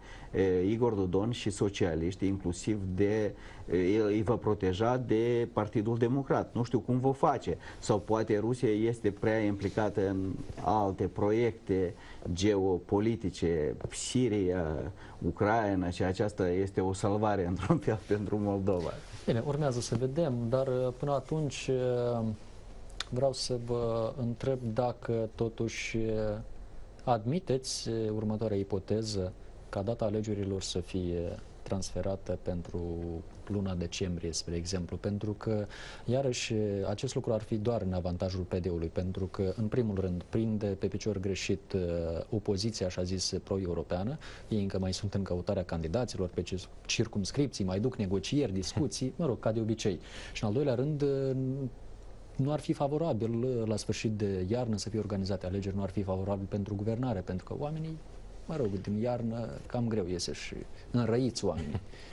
G: Igor Dodon și socialiști, inclusiv de el îi va proteja de Partidul Democrat. Nu știu cum vă face. Sau poate Rusia este prea implicată în alte proiecte geopolitice, Siria, Ucraina și aceasta este o salvare într-un fel pentru Moldova.
A: Bine, urmează să vedem, dar uh, până atunci uh, vreau să vă întreb dacă totuși uh, admiteți următoarea ipoteză ca data alegerilor să fie transferată pentru luna decembrie, spre exemplu, pentru că, iarăși, acest lucru ar fi doar în avantajul PD-ului, pentru că, în primul rând, prinde pe picior greșit uh, opoziția, așa zis, pro-europeană, ei încă mai sunt în căutarea candidaților pe circumscripții, mai duc negocieri, discuții, mă rog, ca de obicei. Și, în al doilea rând, uh, nu ar fi favorabil uh, la sfârșit de iarnă să fie organizate alegeri, nu ar fi favorabil pentru guvernare, pentru că oamenii mă rog, din iarnă cam greu iese și înrăiți oamenii.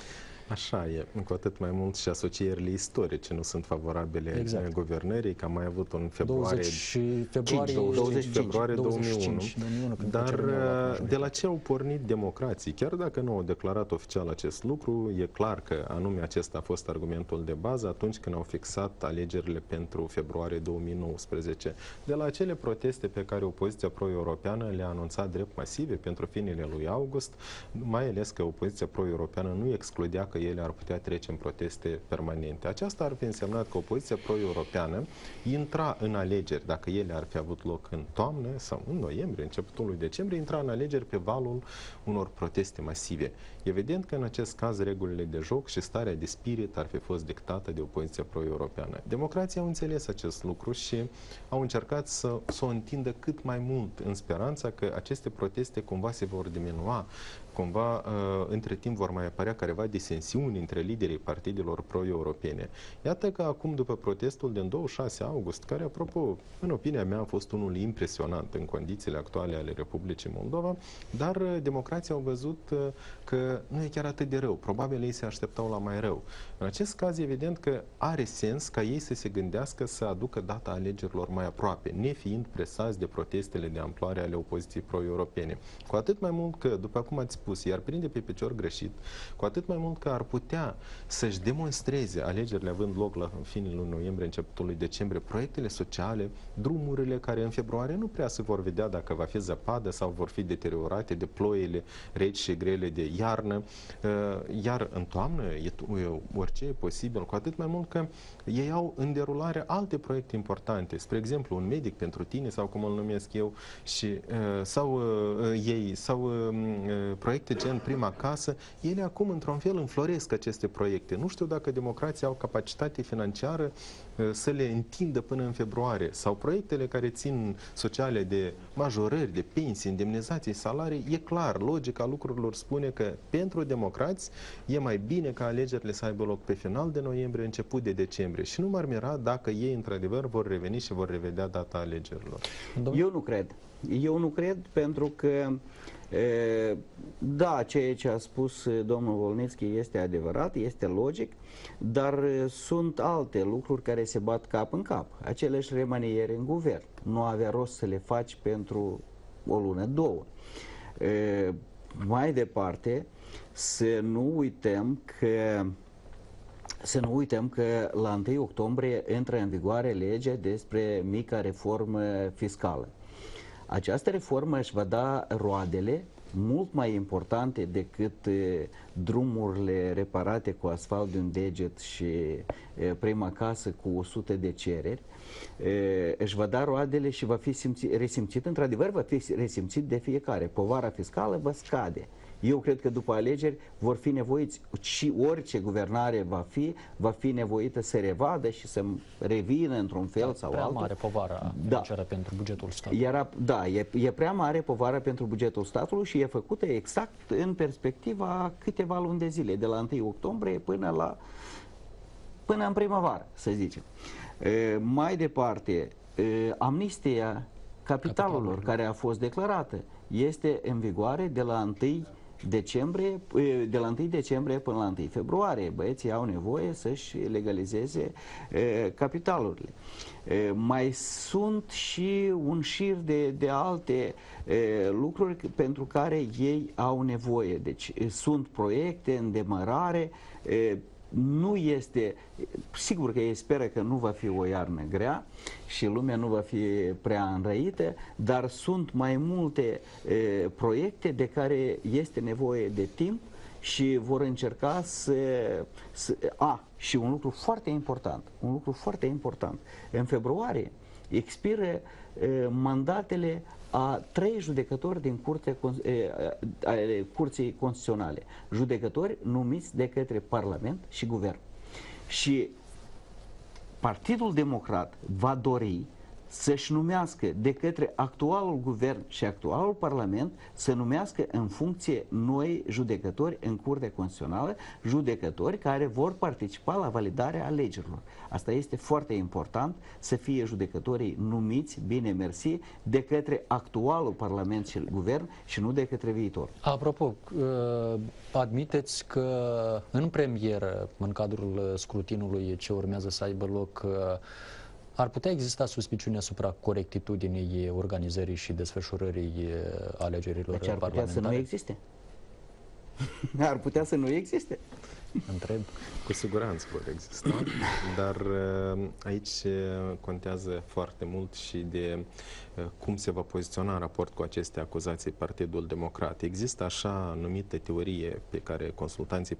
B: Așa e, cu atât mai mult și asocierile istorice nu sunt favorabile exact. guvernării, că am mai avut un februarie, 20
A: februarie,
B: 5, 25, februarie 2001, 2001 dar uh, de la ce au pornit democrații? Chiar dacă nu au declarat oficial acest lucru, e clar că anume acesta a fost argumentul de bază atunci când au fixat alegerile pentru februarie 2019. De la acele proteste pe care opoziția pro-europeană le-a anunțat drept masive pentru finele lui august, mai ales că opoziția pro-europeană nu excludea că ele ar putea trece în proteste permanente. Aceasta ar fi însemnat că opoziția pro-europeană intra în alegeri, dacă ele ar fi avut loc în toamnă sau în noiembrie, începutul lui decembrie, intra în alegeri pe valul unor proteste masive. Evident că în acest caz regulile de joc și starea de spirit ar fi fost dictată de opoziția pro-europeană. Democrații au înțeles acest lucru și au încercat să, să o întindă cât mai mult în speranța că aceste proteste cumva se vor diminua cumva uh, între timp vor mai apărea careva disensiuni între liderii partidelor pro-europene. Iată că acum, după protestul din 26 august, care, apropo, în opinia mea a fost unul impresionant în condițiile actuale ale Republicii Moldova, dar uh, democrații au văzut uh, că nu e chiar atât de rău. Probabil ei se așteptau la mai rău. În acest caz, evident că are sens ca ei să se gândească să aducă data alegerilor mai aproape, nefiind presați de protestele de amploare ale opoziției pro-europene. Cu atât mai mult că, după cum ați spus, iar prinde pe picior greșit, cu atât mai mult că ar putea să-și demonstreze alegerile având loc la finul lui noiembrie, începutul lui decembrie, proiectele sociale, drumurile care în februarie nu prea se vor vedea dacă va fi zăpadă sau vor fi deteriorate de ploile reci și grele de iarnă, uh, iar în toamnă e orice e posibil, cu atât mai mult că ei au în derulare alte proiecte importante, spre exemplu un medic pentru tine sau cum îl numesc eu și, uh, sau uh, ei sau proiecte gen Prima Casă, ele acum într-un fel înfloresc aceste proiecte. Nu știu dacă democrații au capacitate financiară Uh, să le întindă până în februarie sau proiectele care țin sociale de majorări, de pensii, indemnizații, salarii, e clar, logica lucrurilor spune că pentru democrați e mai bine ca alegerile să aibă loc pe final de noiembrie, început de decembrie și nu m-ar mira dacă ei într-adevăr vor reveni și vor revedea data alegerilor.
G: Eu nu cred. Eu nu cred pentru că da, ceea ce a spus domnul Volnitski este adevărat, este logic, dar sunt alte lucruri care se bat cap în cap. Aceleși remaniere în guvern. Nu avea rost să le faci pentru o lună, două. Mai departe, să nu uităm că să nu uităm că la 1 octombrie intră în vigoare legea despre mica reformă fiscală. Această reformă își va da roadele mult mai importante decât drumurile reparate cu asfalt de un deget și prima casă cu 100 de cereri, își va da roadele și va fi simțit, resimțit, într-adevăr va fi resimțit de fiecare. Povara fiscală va scade. Eu cred că după alegeri vor fi nevoiți și orice guvernare va fi, va fi nevoită să revadă și să revină într-un fel da, sau
A: prea
G: altul.
A: mare povara da. pentru bugetul statului.
G: Era, da, e, e prea mare povara pentru bugetul statului și e făcută exact în perspectiva câteva luni de zile, de la 1 octombrie până la până în primăvară, să zicem. E, mai departe, e, amnistia capitalurilor care a fost declarată este în vigoare de la 1 decembrie, de la 1 decembrie până la 1 februarie. Băieții au nevoie să-și legalizeze capitalurile. Mai sunt și un șir de, de alte lucruri pentru care ei au nevoie. Deci sunt proiecte în demarare, nu este, sigur că ei speră că nu va fi o iarnă grea și lumea nu va fi prea înrăită, dar sunt mai multe e, proiecte de care este nevoie de timp și vor încerca să, să... A, și un lucru foarte important, un lucru foarte important. În februarie expiră e, mandatele a trei judecători din curte, ale Curții Constituționale. Judecători numiți de către Parlament și Guvern. Și Partidul Democrat va dori să-și numească de către actualul guvern și actualul parlament să numească în funcție noi judecători în Curtea Constituțională, judecători care vor participa la validarea alegerilor. Asta este foarte important să fie judecătorii numiți, bine mersi, de către actualul parlament și guvern și nu de către viitor.
A: Apropo, uh, admiteți că în premieră, în cadrul scrutinului ce urmează să aibă loc, uh, ar putea exista suspiciune asupra corectitudinii organizării și desfășurării eh, alegerilor
G: deci ar putea
A: parlamentare?
G: să nu existe. ar putea să nu existe.
A: Întreb.
B: Cu siguranță vor exista, dar aici contează foarte mult și de cum se va poziționa în raport cu aceste acuzații Partidul Democrat. Există așa numită teorie pe care consultanții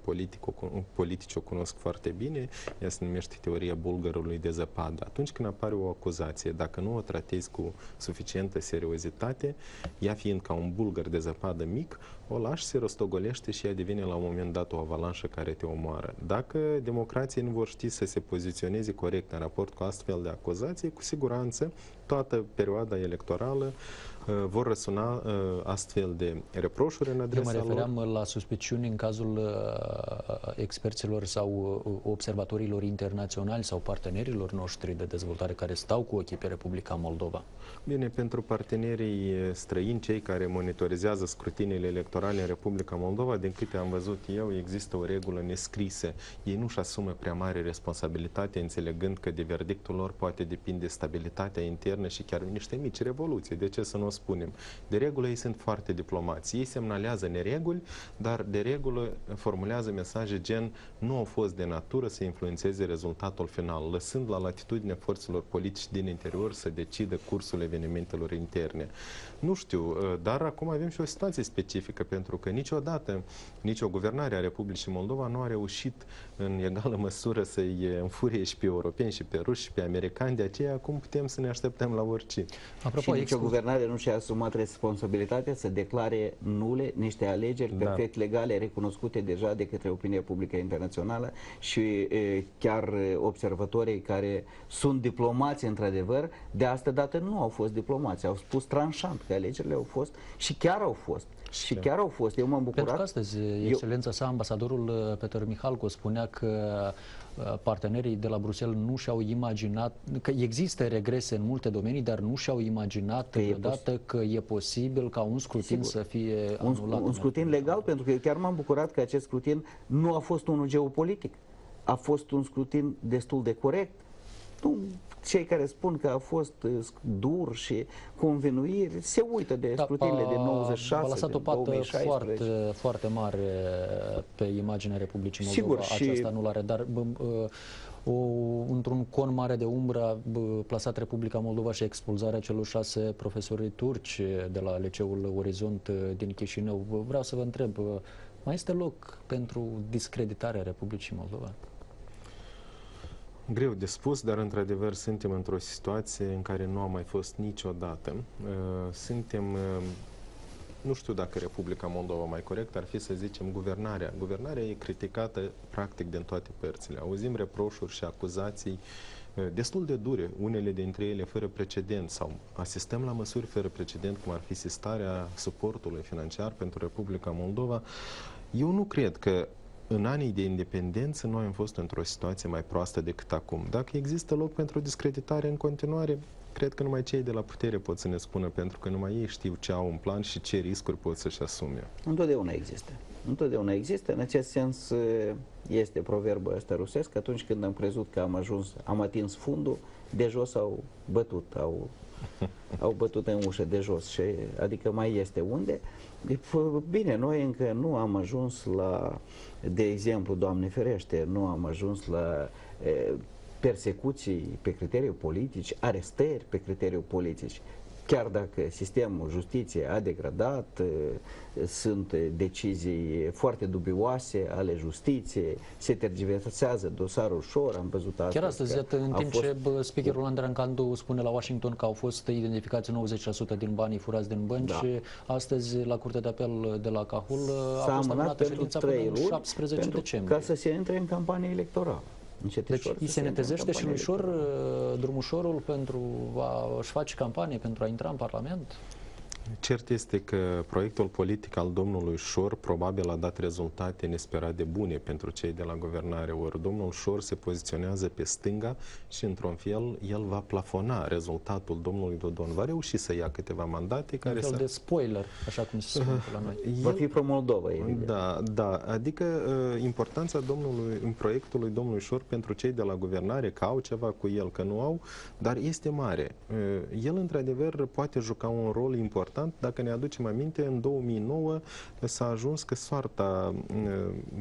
B: politici o cunosc foarte bine, ea se numește teoria bulgarului de zăpadă. Atunci când apare o acuzație, dacă nu o tratezi cu suficientă seriozitate, ea fiind ca un bulgăr de zăpadă mic, o lași, se rostogolește și ea devine la un moment dat o avalanșă care te omoară. Dacă democrații nu vor ști să se poziționeze corect în raport cu astfel de acuzații, cu siguranță toată perioada electorală Uh, vor răsuna uh, astfel de reproșuri în adresa
A: Eu mă refeream
B: lor?
A: la suspiciuni în cazul uh, experților sau observatorilor internaționali sau partenerilor noștri de dezvoltare care stau cu ochii pe Republica Moldova.
B: Bine, pentru partenerii străini, cei care monitorizează scrutinile electorale în Republica Moldova, din câte am văzut eu, există o regulă nescrisă. Ei nu-și asumă prea mare responsabilitate, înțelegând că de verdictul lor poate depinde stabilitatea internă și chiar niște mici revoluții. De ce să nu o spunem? De regulă ei sunt foarte diplomați. Ei semnalează nereguli, dar de regulă formulează mesaje gen nu au fost de natură să influențeze rezultatul final, lăsând la latitudinea forțelor politici din interior să decidă cursul evenimentelor interne. Nu știu, uh, dar acum avem și o situație specifică, pentru că niciodată nicio guvernare a Republicii Moldova nu a reușit în egală măsură să-i înfurie și pe europeni și pe ruși și pe americani, de aceea acum putem să ne așteptăm la orice.
G: Apropo, și nicio guvernare nu și-a asumat responsabilitatea să declare nule niște alegeri da. perfect legale, recunoscute deja de către opinia publică internațională și e, chiar observatorii care sunt diplomați într-adevăr, de asta dată nu au fost diplomați, au spus tranșant că alegerile au fost și chiar au fost. Și chiar au fost. Eu m-am bucurat.
A: Pentru că astăzi, eu... excelența sa, ambasadorul uh, Peter Mihalco spunea că uh, partenerii de la Bruxelles nu și-au imaginat, că există regrese în multe domenii, dar nu și-au imaginat că vreodată că e posibil ca un scrutin Sigur. să fie
G: un,
A: anulat.
G: Un scrutin legal, pentru că eu chiar m-am bucurat că acest scrutin nu a fost unul geopolitic. A fost un scrutin destul de corect. Nu cei care spun că a fost uh, dur și convenuiri se uită de da, scrutinile de 96,
A: a lăsat
G: o
A: pată foarte, foarte mare pe imaginea Republicii Moldova, Sigur, această și... anulare, dar o, într-un con mare de umbră a plasat Republica Moldova și expulzarea celor șase profesori turci de la Liceul Orizont din Chișinău. Vreau să vă întreb, mai este loc pentru discreditarea Republicii Moldova?
B: Greu de spus, dar într-adevăr suntem într-o situație în care nu a mai fost niciodată. Uh, suntem, uh, nu știu dacă Republica Moldova mai corect ar fi să zicem guvernarea. Guvernarea e criticată practic din toate părțile. Auzim reproșuri și acuzații uh, destul de dure, unele dintre ele fără precedent sau asistăm la măsuri fără precedent, cum ar fi sistarea suportului financiar pentru Republica Moldova. Eu nu cred că în anii de independență noi am fost într-o situație mai proastă decât acum. Dacă există loc pentru discreditare în continuare, cred că numai cei de la putere pot să ne spună, pentru că numai ei știu ce au în plan și ce riscuri pot să-și asume.
G: Întotdeauna există. Întotdeauna există. În acest sens este proverbul ăsta rusesc, atunci când am crezut că am ajuns, am atins fundul, de jos au bătut, au, au bătut în ușă de jos, și, adică mai este unde. Bine, noi încă nu am ajuns la, de exemplu, Doamne ferește, nu am ajuns la e, persecuții pe criteriu politici, arestări pe criteriu politici chiar dacă sistemul justiției a degradat, sunt decizii foarte dubioase ale justiției, se tergiversează dosarul ușor, am văzut asta.
A: Chiar astăzi, iată, în timp fost... ce speakerul Andrean Candu spune la Washington că au fost identificați 90% din banii furați din bănci, da. astăzi la Curtea de Apel de la Cahul a fost amânată ședința până în 17 decembrie.
G: Ca să se intre în campanie electorală
A: încetișor. Deci îi se netezește și lui ușor uh, drumușorul pentru a-și face campanie, pentru a intra în Parlament?
B: Cert este că proiectul politic al domnului Șor probabil a dat rezultate nesperat de bune pentru cei de la guvernare, ori domnul Șor se poziționează pe stânga și într-un fel el va plafona rezultatul domnului Dodon. Va reuși să ia câteva mandate care
A: Un fel de spoiler, așa cum se spune la noi.
G: El, va fi pro Moldova, evident.
B: Da, da, adică uh, importanța domnului, în proiectului domnului Șor pentru cei de la guvernare, că au ceva cu el, că nu au, dar este mare. Uh, el într-adevăr poate juca un rol important important. Dacă ne aducem aminte, în 2009 s-a ajuns că soarta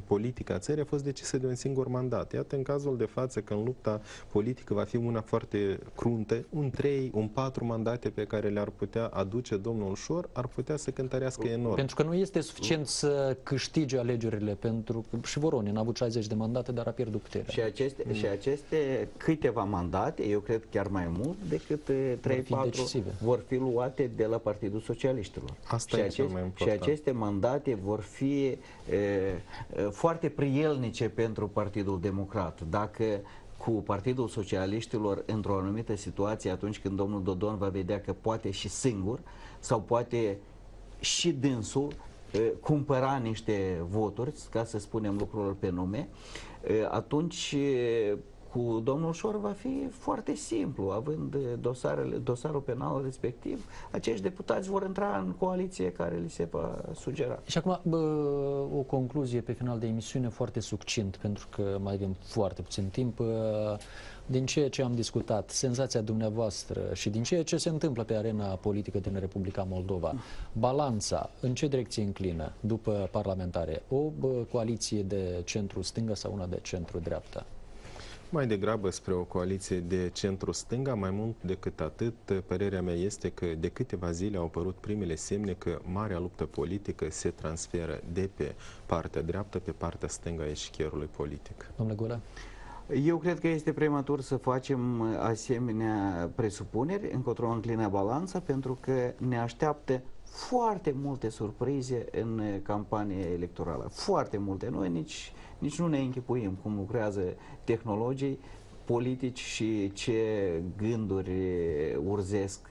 B: politică a țării a fost decisă de un singur mandat. Iată, în cazul de față, că în lupta politică va fi una foarte cruntă, un 3, un 4 mandate pe care le-ar putea aduce domnul Șor, ar putea să cântărească enorm.
A: Pentru că nu este suficient să câștige alegerile, pentru că și Voronin a avut 60 de mandate, dar a pierdut puterea.
G: Și aceste, mm. și aceste câteva mandate, eu cred chiar mai mult decât 3-4, vor, vor fi luate de la Partidul Socialiștilor.
B: Asta
G: și,
B: e
G: acest,
B: mai
G: și aceste mandate vor fi e, foarte prielnice pentru Partidul Democrat. Dacă cu Partidul Socialiștilor într-o anumită situație atunci când domnul Dodon va vedea că poate și singur sau poate și dânsul cumpăra niște voturi, ca să spunem lucrurile pe nume, atunci cu domnul Șor va fi foarte simplu, având dosarele, dosarul penal respectiv, acești deputați vor intra în coaliție care li se va sugera.
A: Și acum bă, o concluzie pe final de emisiune foarte succint, pentru că mai avem foarte puțin timp. Din ceea ce am discutat, senzația dumneavoastră și din ceea ce se întâmplă pe arena politică din Republica Moldova, balanța, în ce direcție înclină după parlamentare? O bă, coaliție de centru-stângă sau una de centru-dreapta?
B: Mai degrabă spre o coaliție de centru-stânga, mai mult decât atât, părerea mea este că de câteva zile au apărut primele semne că marea luptă politică se transferă de pe partea dreaptă pe partea stângă a eșcherului politic.
A: Domnule Gura?
G: Eu cred că este prematur să facem asemenea presupuneri, încotro înclină balanța, pentru că ne așteaptă foarte multe surprize în campanie electorală. Foarte multe. Noi nici nici nu ne închipuim cum lucrează tehnologii politici și ce gânduri urzesc.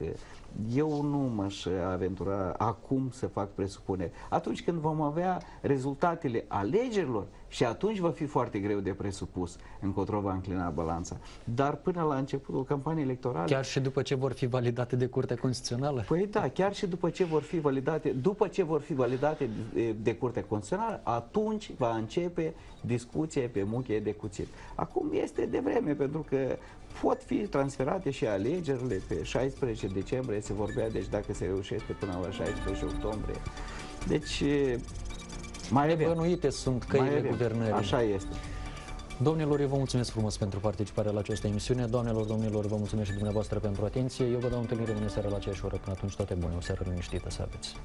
G: Eu nu m-aș aventura acum să fac presupuneri. Atunci când vom avea rezultatele alegerilor, și atunci va fi foarte greu de presupus încotro va înclina balanța. Dar până la începutul campaniei electorale...
A: Chiar și după ce vor fi validate de Curtea Constituțională?
G: Păi da, chiar și după ce vor fi validate, după ce vor fi validate de, de Curtea Constituțională, atunci va începe discuția pe muchie de cuțit. Acum este de vreme, pentru că pot fi transferate și alegerile pe 16 decembrie, se vorbea, deci dacă se reușește până la 16 octombrie. Deci
A: mai Bănuite sunt căile guvernării.
G: Așa este.
A: Domnilor, eu vă mulțumesc frumos pentru participarea la această emisiune. Doamnelor, domnilor, vă mulțumesc și dumneavoastră pentru atenție. Eu vă dau întâlnire în seara la aceeași oră. Până atunci, toate bune. O seară liniștită să aveți.